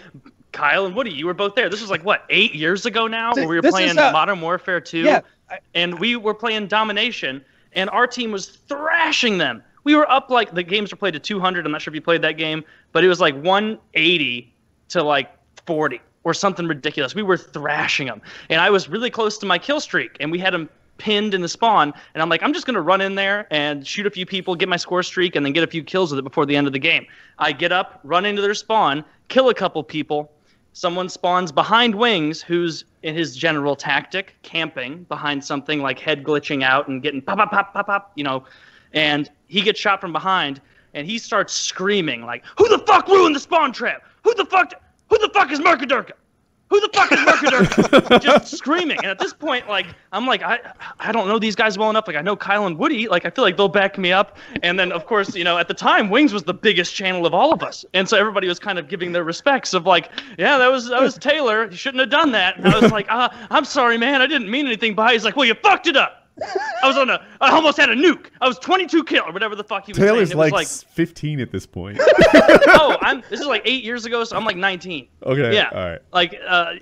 Kyle and Woody, you were both there. This was like what eight years ago now, Th- where we were this playing is, uh, Modern Warfare 2, Yeah, I- and we were playing Domination, and our team was thrashing them. We were up like the games were played to 200. I'm not sure if you played that game, but it was like 180 to like 40 or something ridiculous. We were thrashing them, and I was really close to my kill streak, and we had them pinned in the spawn. And I'm like, I'm just gonna run in there and shoot a few people, get my score streak, and then get a few kills with it before the end of the game. I get up, run into their spawn, kill a couple people. Someone spawns behind Wings, who's in his general tactic, camping behind something like head glitching out and getting pop, pop, pop, pop, pop, you know, and he gets shot from behind, and he starts screaming like, "Who the fuck ruined the spawn trap? Who the fuck? Who the fuck is Mercadurka? Who the fuck is Mercadurka?" Just screaming, and at this point, like, I'm like, I, I don't know these guys well enough. Like, I know Kyle and Woody. Like, I feel like they'll back me up. And then, of course, you know, at the time, Wings was the biggest channel of all of us, and so everybody was kind of giving their respects of like, yeah, that was that was Taylor. You shouldn't have done that. And I was like, ah, I'm sorry, man. I didn't mean anything by. it." He's like, well, you fucked it up. I was on a. I almost had a nuke. I was 22 kill or whatever the fuck he was Taylor's saying. It was like, like, 15 at this point. oh, I'm. This is like eight years ago, so I'm like 19. Okay. Yeah. All right. Like, uh,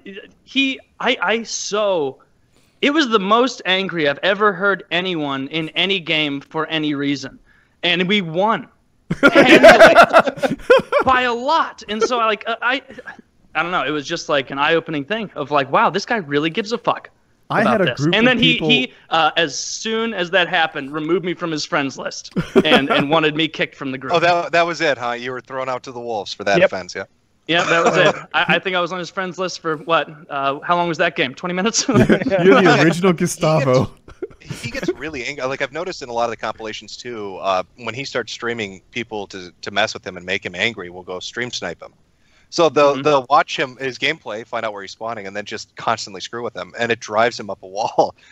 he. I. I so. It was the most angry I've ever heard anyone in any game for any reason, and we won handily by a lot. And so, I like, uh, I. I don't know. It was just like an eye-opening thing of like, wow, this guy really gives a fuck. I had a this. group and of then he people- he uh, as soon as that happened removed me from his friends list and and wanted me kicked from the group Oh, that that was it, huh? You were thrown out to the wolves for that Yep. offense, yeah. yeah that was it I, I think i was on his friends list for what uh, how long was that game 20 minutes You're the original Gustavo. he gets really angry. Like I've noticed in a lot of the compilations too. Uh, when he starts streaming, people to to mess with him and make him angry will go stream snipe him. So they'll Mhm. they'll watch him his gameplay, find out where he's spawning, and then just constantly screw with him, and it drives him up a wall.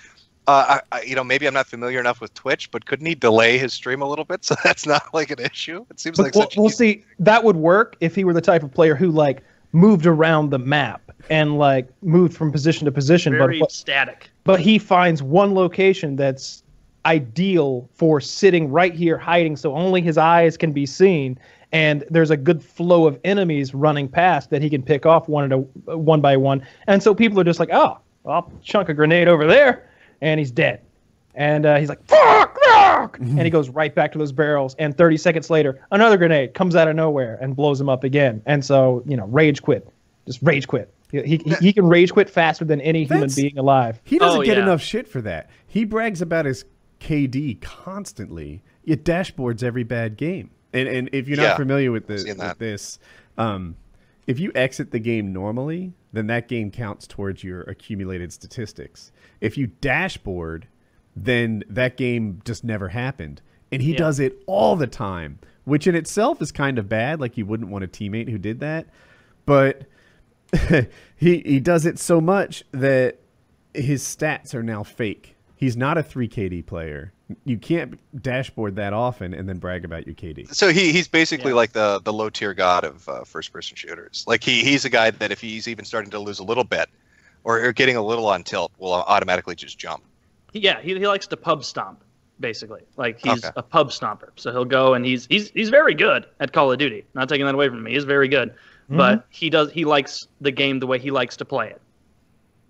Uh, I, I, you know, maybe I'm not familiar enough with Twitch, but couldn't he delay his stream a little bit so that's not like an issue? It seems But like we'll, such. we'll see. That would work if he were the type of player who like moved around the map and like moved from position to position. very but, but static but he finds one location that's ideal for sitting right here hiding so only his eyes can be seen and there's a good flow of enemies running past that he can pick off one at a one by one and so people are just like oh I'll chunk a grenade over there and he's dead and uh, he's like fuck, fuck! and he goes right back to those barrels and 30 seconds later another grenade comes out of nowhere and blows him up again and so you know rage quit just rage quit he, he, he can rage quit faster than any human being alive He doesn't Oh, get yeah. enough shit for that. He brags about his KD constantly. It dashboards every bad game. And and if you're not Yeah, familiar with, the, with this, um, if you exit the game normally, then that game counts towards your accumulated statistics. If you dashboard, then that game just never happened. And he Yeah. does it all the time, which in itself is kind of bad. Like you wouldn't want a teammate who did that. But he he does it so much that his stats are now fake. He's not a 3 KD player. You can't dashboard that often and then brag about your KD. So he he's basically Yeah. like the the low tier god of uh, first person shooters. Like he he's a guy that if he's even starting to lose a little bit, or, or getting a little on tilt, will automatically just jump. yeah he, he likes to pub stomp basically like he's Okay. a pub stomper so he'll go and he's he's he's very good at call of duty not taking that away from me he's very good but he does he likes the game the way he likes to play it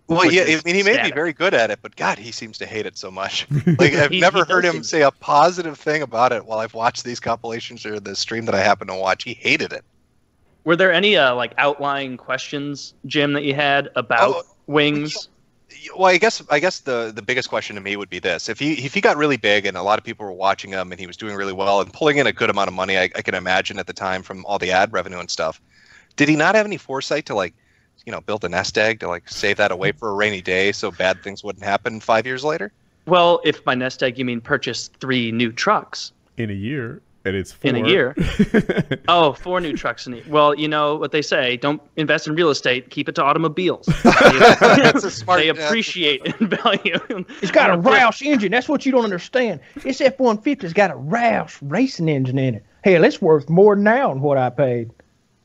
Well, yeah, I mean, he may be very good at it, but God, he seems to hate it so much. Like I've He- never he heard him say a positive thing about it while I've watched these compilations or the stream that I happen to watch. He hated it. Were there any uh, like outlying questions, Jim, that you had about Oh, wings? Well, I guess I guess the the biggest question to me would be this: if he if he got really big and a lot of people were watching him and he was doing really well and pulling in a good amount of money, I, I can imagine at the time from all the ad revenue and stuff, did he not have any foresight to like, you know, build a nest egg to like save that away for a rainy day so bad things wouldn't happen five years later? Well, if by nest egg you mean purchase three new trucks, In a year. And it's four. in a year. oh, four new trucks in a year. Well, you know what they say: don't invest in real estate. Keep it to automobiles. That's a smart. they yeah. appreciate in value. It's got a Roush engine. That's what you don't understand. This F one fifty's got a Roush racing engine in it. Hell, it's worth more now than what I paid.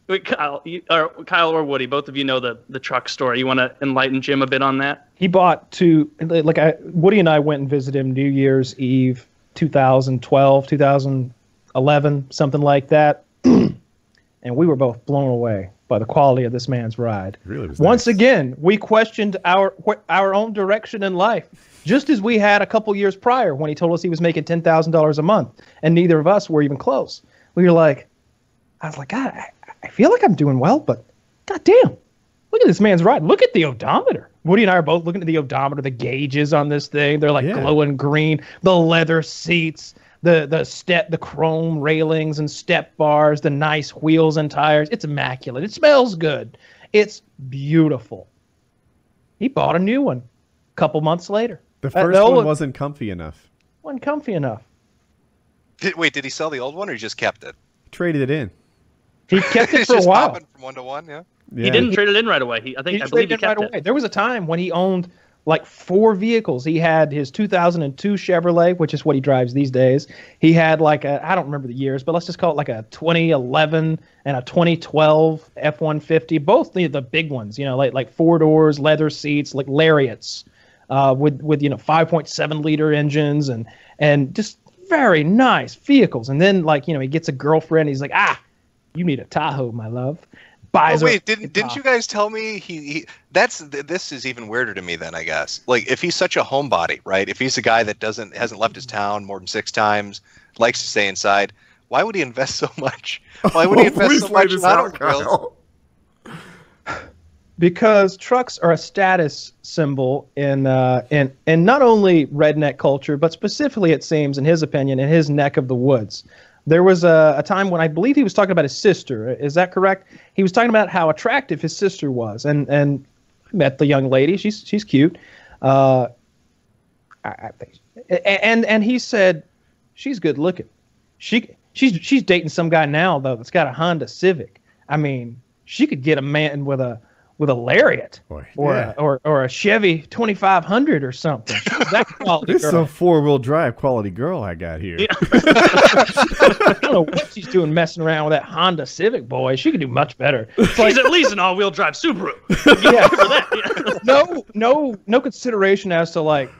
Wait, Kyle, you, or Kyle or Woody, both of you know the the truck story. You want to enlighten Jim a bit on that? He bought two. Like I, Woody and I went and visited him New Year's Eve, 2012, 2011, something like that, and we were both blown away by the quality of this man's ride. Really was Once nice. again, we questioned our our own direction in life, just as we had a couple years prior when he told us he was making ten thousand dollars a month, and neither of us were even close. We were like, I was like, God, I, I feel like I'm doing well, but God damn, look at this man's ride. Look at the odometer. Woody and I are both looking at the odometer, the gauges on this thing. They're like Yeah. glowing green. The leather seats, the the step, the chrome railings and step bars, the nice wheels and tires. It's immaculate. It smells good. It's beautiful. He bought a new one. A couple months later, The Uh, first the old one one- wasn't comfy enough. wasn't comfy enough. Did, wait, did he sell the old one or he just kept it? Traded it in. He kept it It's for a while. from one to one. Yeah. Yeah. He didn't trade it in right away. He, I think He I believe he kept right it. away. There was a time when he owned like four vehicles. He had his 2002 Chevrolet, which is what he drives these days. He had like a I don't remember the years, but let's just call it like a 2011 and a 2012 F150, both the the big ones, you know, like like four doors, leather seats, like lariats, uh, with with you know 5.7 liter engines and and just very nice vehicles. And then like you know he gets a girlfriend. He's like, ah, you need a Tahoe, my love. Buys Oh, her wait, didn't didn't you guys tell me he, he that's this is even weirder to me then I guess. Like if he's such a homebody, right? If he's a guy that doesn't hasn't left his town more than six times, likes to stay inside, why would he invest so much? Why would he invest Please so much this in out, automobiles? Because trucks are a status symbol in uh, in in not only redneck culture, but specifically, it seems, in his opinion, in his neck of the woods. There was a, a time when I believe he was talking about his sister. Is that correct? He was talking about how attractive his sister was, and and I met the young lady. She's she's cute. Uh, I, I think, and and he said, she's good looking. She she's she's dating some guy now though that's got a Honda Civic. I mean, she could get a man with a with a Lariat Boy, or yeah. a, or or a Chevy 2500 or something. That quality This is girl. a four wheel drive quality girl I got here. I don't know what she's doing messing around with that Honda Civic boy. She could do much better. It's like He's at least an all-wheel drive Subaru. yeah, no no no consideration as to like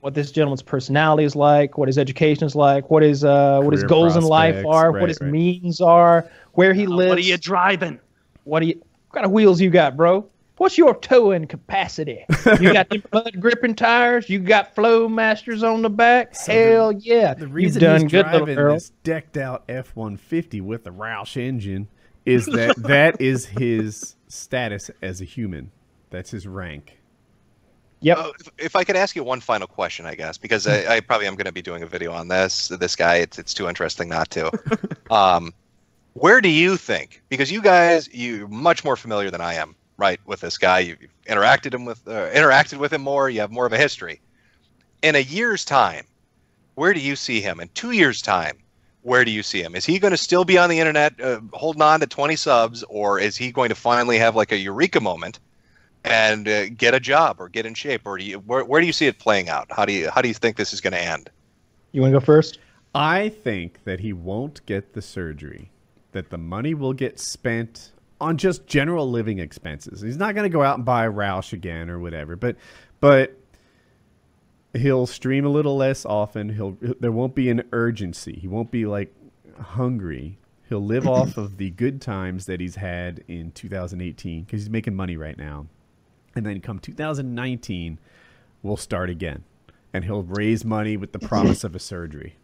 what this gentleman's personality is like, what his education is like, what his uh what his goals in life are, right, what his right. means are, where he lives. what are you driving? What do you? What kind of wheels you got, bro? What's your towing capacity? You got them mud gripping tires. You got Flowmasters on the back. Hell yeah! The You've reason done he's good, driving girl. this decked out F one fifty with the Roush engine is that that is his status as a human. That's his rank. Yep. Uh, if, if I could ask you one final question, I guess, because I, I probably am going to be doing a video on this. This guy, it's, it's too interesting not to. um, where do you think? Because you guys, you're much more familiar than I am, right, with this guy. You've interacted him with, uh, interacted with him more. You have more of a history. In a year's time, where do you see him? In two years' time, where do you see him? Is he going to still be on the internet, uh, holding on to 20 subs, or is he going to finally have like a eureka moment? and uh, get a job or get in shape or do you where, where do you see it playing out how do you how do you think this is going to end You want to go first? I think that he won't get the surgery. That the money will get spent on just general living expenses. He's not going to go out and buy Roush again or whatever. But but he'll stream a little less often. He'll there won't be an urgency. He won't be like hungry. He'll live off of the good times that he's had in 2018 because he's making money right now. And then come 2019, we'll start again, and he'll raise money with the promise of a surgery.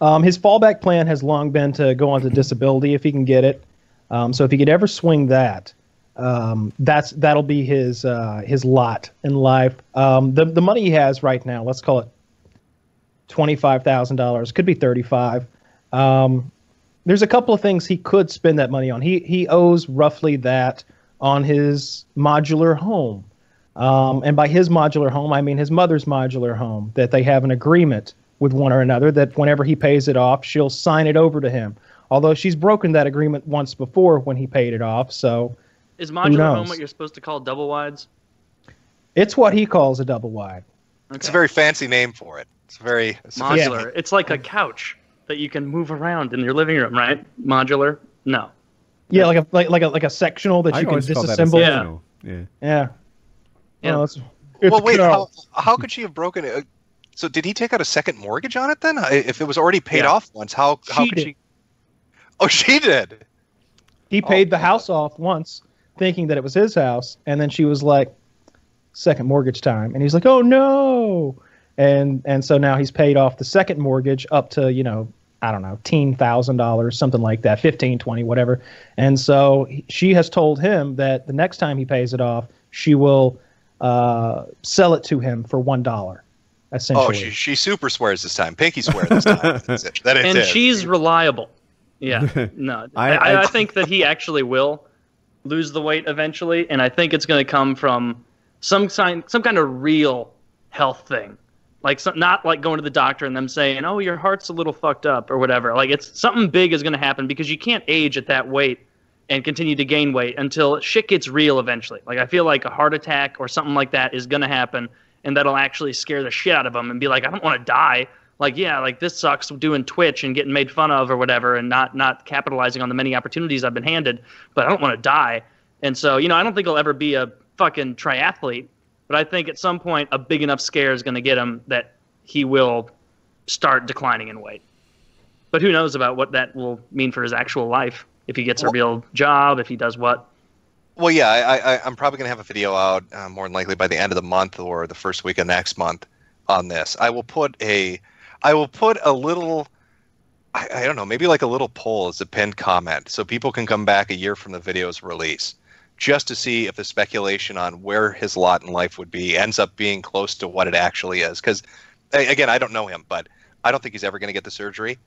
Um, his fallback plan has long been to go on to disability if he can get it. Um, so if he could ever swing that, um, that's that'll be his uh, his lot in life. Um, the the money he has right now, let's call it twenty five thousand dollars, could be thirty five. Um, there's a couple of things he could spend that money on. He he owes roughly that on his modular home. Um, and by his modular home, I mean his mother's modular home that they have an agreement with one or another that whenever he pays it off, she'll sign it over to him. Although she's broken that agreement once before when he paid it off, so Is modular knows? home what you're supposed to call double wides? it's what he calls a double wide. It's a very fancy name for it. It's very sophisticated. modular. It's like a couch that you can move around in your living room, right? Modular? No. Yeah, like a like like a like a sectional that I you can always that disassemble. Yeah. Yeah. Yeah. Yeah. Well, it's, it's well, wait. How, how could she have broken it? So did he take out a second mortgage on it then? If it was already paid Yeah. off once, how how She could did. she? Oh, she did. He paid Oh. the house off once, thinking that it was his house, and then she was like, second mortgage time," and he's like, "Oh no!" And and so now he's paid off the second mortgage up to you know I don't know teen thousand dollars something like that, fifteen, twenty, whatever. And so he- she has told him that the next time he pays it off, she will uh, sell it to him for one dollar. Essentially, Oh, she she super swears this time. Pinky swear this time. That's it. That it and did. she's reliable. Yeah. No. I, I- I, I- I think that he actually will lose the weight eventually, and I think it's going to come from some sign, some kind of real health thing. Like some, not like going to the doctor and them saying, "Oh, your heart's a little fucked up" or whatever. Like it's something big is going to happen because you can't age at that weight and continue to gain weight until shit gets real eventually. Like I feel like a heart attack or something like that is going to happen, and that'll actually scare the shit out of him and be like, "I don't want to die." Like yeah, like this sucks doing Twitch and getting made fun of or whatever, and not not capitalizing on the many opportunities I've been handed. But I don't want to die, and so you know I don't think he'll ever be a fucking triathlete. But I think at some point a big enough scare is going to get him that he will start declining in weight. But who knows about what that will mean for his actual life if he gets a real job, if he does what. Well, yeah, I, I, I'm probably going to have a video out uh, more than likely by the end of the month or the first week of next month on this. I will put a, I will put a little, I, I don't know, maybe like a little poll as a pinned comment, so people can come back a year from the video's release, just to see if the speculation on where his lot in life would be ends up being close to what it actually is. Because, again, I don't know him, but I don't think he's ever going to get the surgery.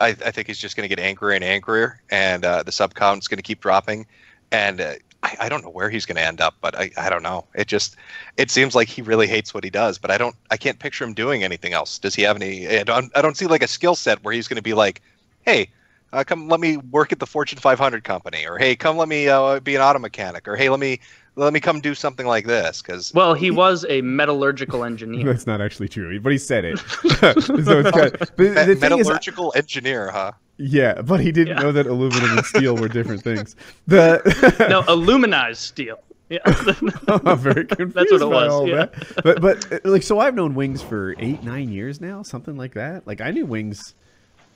I, I think he's just going to get angrier and angrier, and uh, the sub count's going to keep dropping. And uh, I, I don't know where he's going to end up, but I, I don't know. It just it seems like he really hates what he does, but I don't I can't picture him doing anything else. Does he have any? I don't I don't see like a skill set where he's going to be like, hey. Uh, come, let me work at the Fortune 500 company, or hey, come, let me uh, be an auto mechanic, or hey, let me let me come do something like this, because Well, he was a metallurgical engineer. That's not actually true, but he said it. so it's kind of- but the thing is, metallurgical engineer, huh? yeah, but he didn't Yeah. know that aluminum and steel were different things. The no, aluminized steel. Yeah. I'm very confused That's what it was, yeah. that. But but uh, like so I've known Wings for eight nine years now, something like that. Like I knew Wings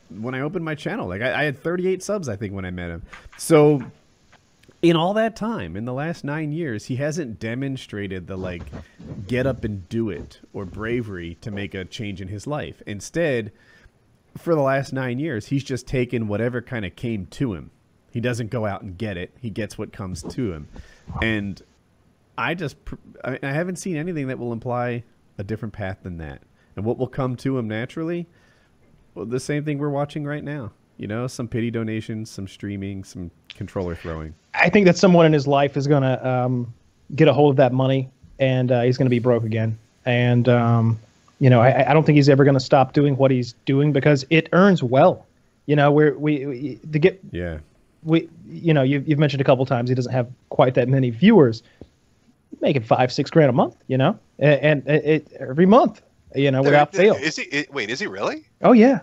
when I opened my channel. Like I, I had 38 subs, I think, when I met him. So in all that time, in the last nine years, he hasn't demonstrated the like get up and do it or bravery to make a change in his life. Instead, for the last nine years, he's just taken whatever kind of came to him. He doesn't go out and get it. He gets what comes to him. And I just, I, I haven't seen anything that will imply a different path than that. And what will come to him naturally? Well, the same thing we're watching right now. You know, some pity donations, some streaming, some controller throwing. I think that someone in his life is going to um, get a hold of that money, and uh, he's going to be broke again. And um, you know, I, I don't think he's ever going to stop doing what he's doing because it earns well. You know, where we, we to get Yeah. we you know you've, you've mentioned a couple times he doesn't have quite that many viewers making five six grand a month you know and, and it, it every month you know without fail Is he? i- Wait, is he really? oh yeah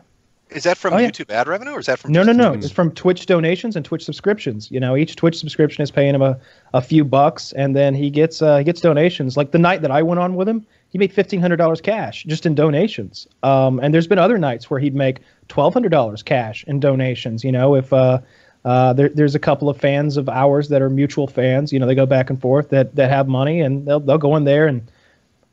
Is that from Oh, yeah. YouTube ad revenue, or is that from? no no no Twitch? it's from twitch donations and twitch subscriptions you know each twitch subscription is paying him a, a few bucks and then he gets uh, he gets donations like the night that i went on with him he made $1500 cash just in donations um, and there's been other nights where he'd make $1200 cash in donations you know if uh, uh, there, there's a couple of fans of ours that are mutual fans you know they go back and forth that, that have money and they'll, they'll go in there and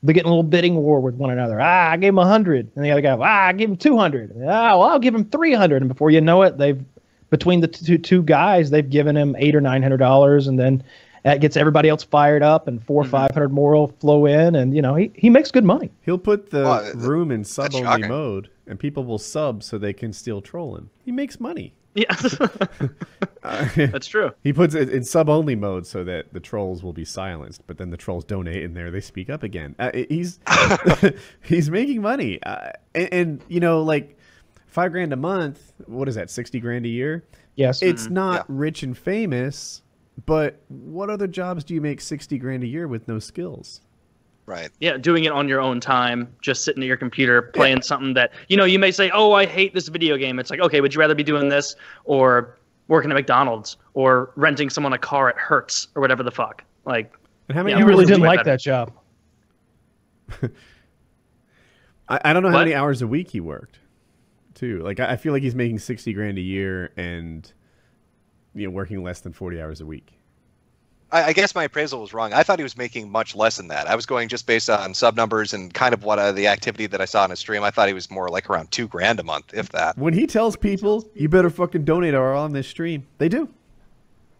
they get in a little bidding war with one another. Ah, I gave him a hundred, and the other guy, ah, I gave him two hundred. Ah, well, I'll give him three hundred, and before you know it, they've between the two two guys, they've given him eight or nine hundred dollars, and then that gets everybody else fired up, and 4 or five hundred more will flow in, and you know he he makes good money. He'll put the Well, room in sub only mode and people will sub so they can still troll him. He makes money. Yeah, that's true. He puts it in sub only mode so that the trolls will be silenced, but then the trolls donate and there they speak up again. Uh, he's he's making money, uh, and, and, you know, like five grand a month. What is that? Sixty grand a year. Yes, it's not yeah. rich and famous, but what other jobs do you make sixty grand a year with no skills? Right. Yeah, doing it on your own time, just sitting at your computer playing yeah. something that you know you may say, "Oh, I hate this video game." It's like, okay, would you rather be doing this or working at McDonald's or renting someone a car at Hertz or whatever the fuck? Like, and how many? Yeah, you really didn't like better. that job. I, I, don't know what? how many hours a week he worked, too. Like, I, I feel like he's making sixty grand a year and you know working less than forty hours a week. I, I, guess my appraisal was wrong. I thought he was making much less than that. I was going just based on sub numbers and kind of what uh, the activity that I saw in his stream. I thought he was more like around two grand a month, if that. When he tells people, "You better fucking donate or on this stream," they do.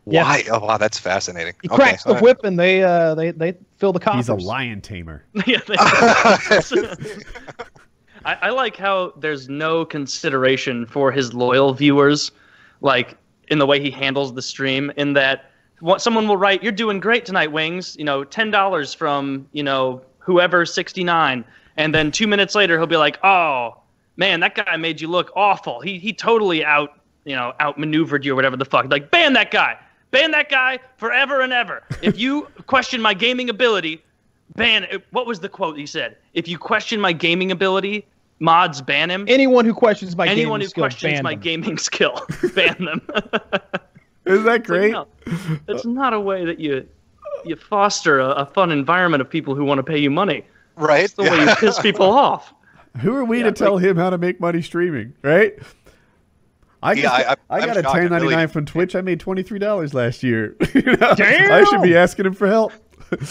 Why? Yeah. Oh wow, that's fascinating. He okay. cracks the right. whip and they uh they they fill the coffers. He's a lion tamer. yeah. I, I like how there's no consideration for his loyal viewers, like in the way he handles the stream. In that someone will write, "You're doing great tonight, Wings." You know, ten dollars from you know whoever sixty nine, and then two minutes later he'll be like, "Oh man, that guy made you look awful. He he totally out you know outmaneuvered you or whatever the fuck. Like ban that guy, ban that guy forever and ever. If you question my gaming ability, ban. What was the quote he said? If you question my gaming ability, mods ban him. Anyone who questions my anyone who skill, questions my them. gaming skill, ban them. Is that great? Like, no, it's not a way that you you foster a, a, fun environment of people who want to pay you money. Right. It's the yeah. way you piss people off. Who are we yeah, to tell him how to make money streaming? Right. I, yeah, I, I, I got a ten ninety nine really... from Twitch. I made twenty three dollars last year. you know? Damn! I should be asking him for help.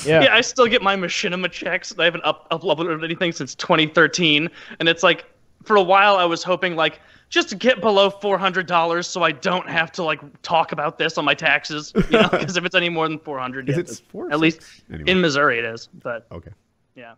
yeah. yeah, I still get my machinima checks. I haven't up, uploaded anything since 2013, and it's like for a while I was hoping like just to get below four hundred dollars, so I don't have to like talk about this on my taxes. You know, because if it's any more than four hundred, yeah, it's four at least anyway. in Missouri it is. But okay, yeah.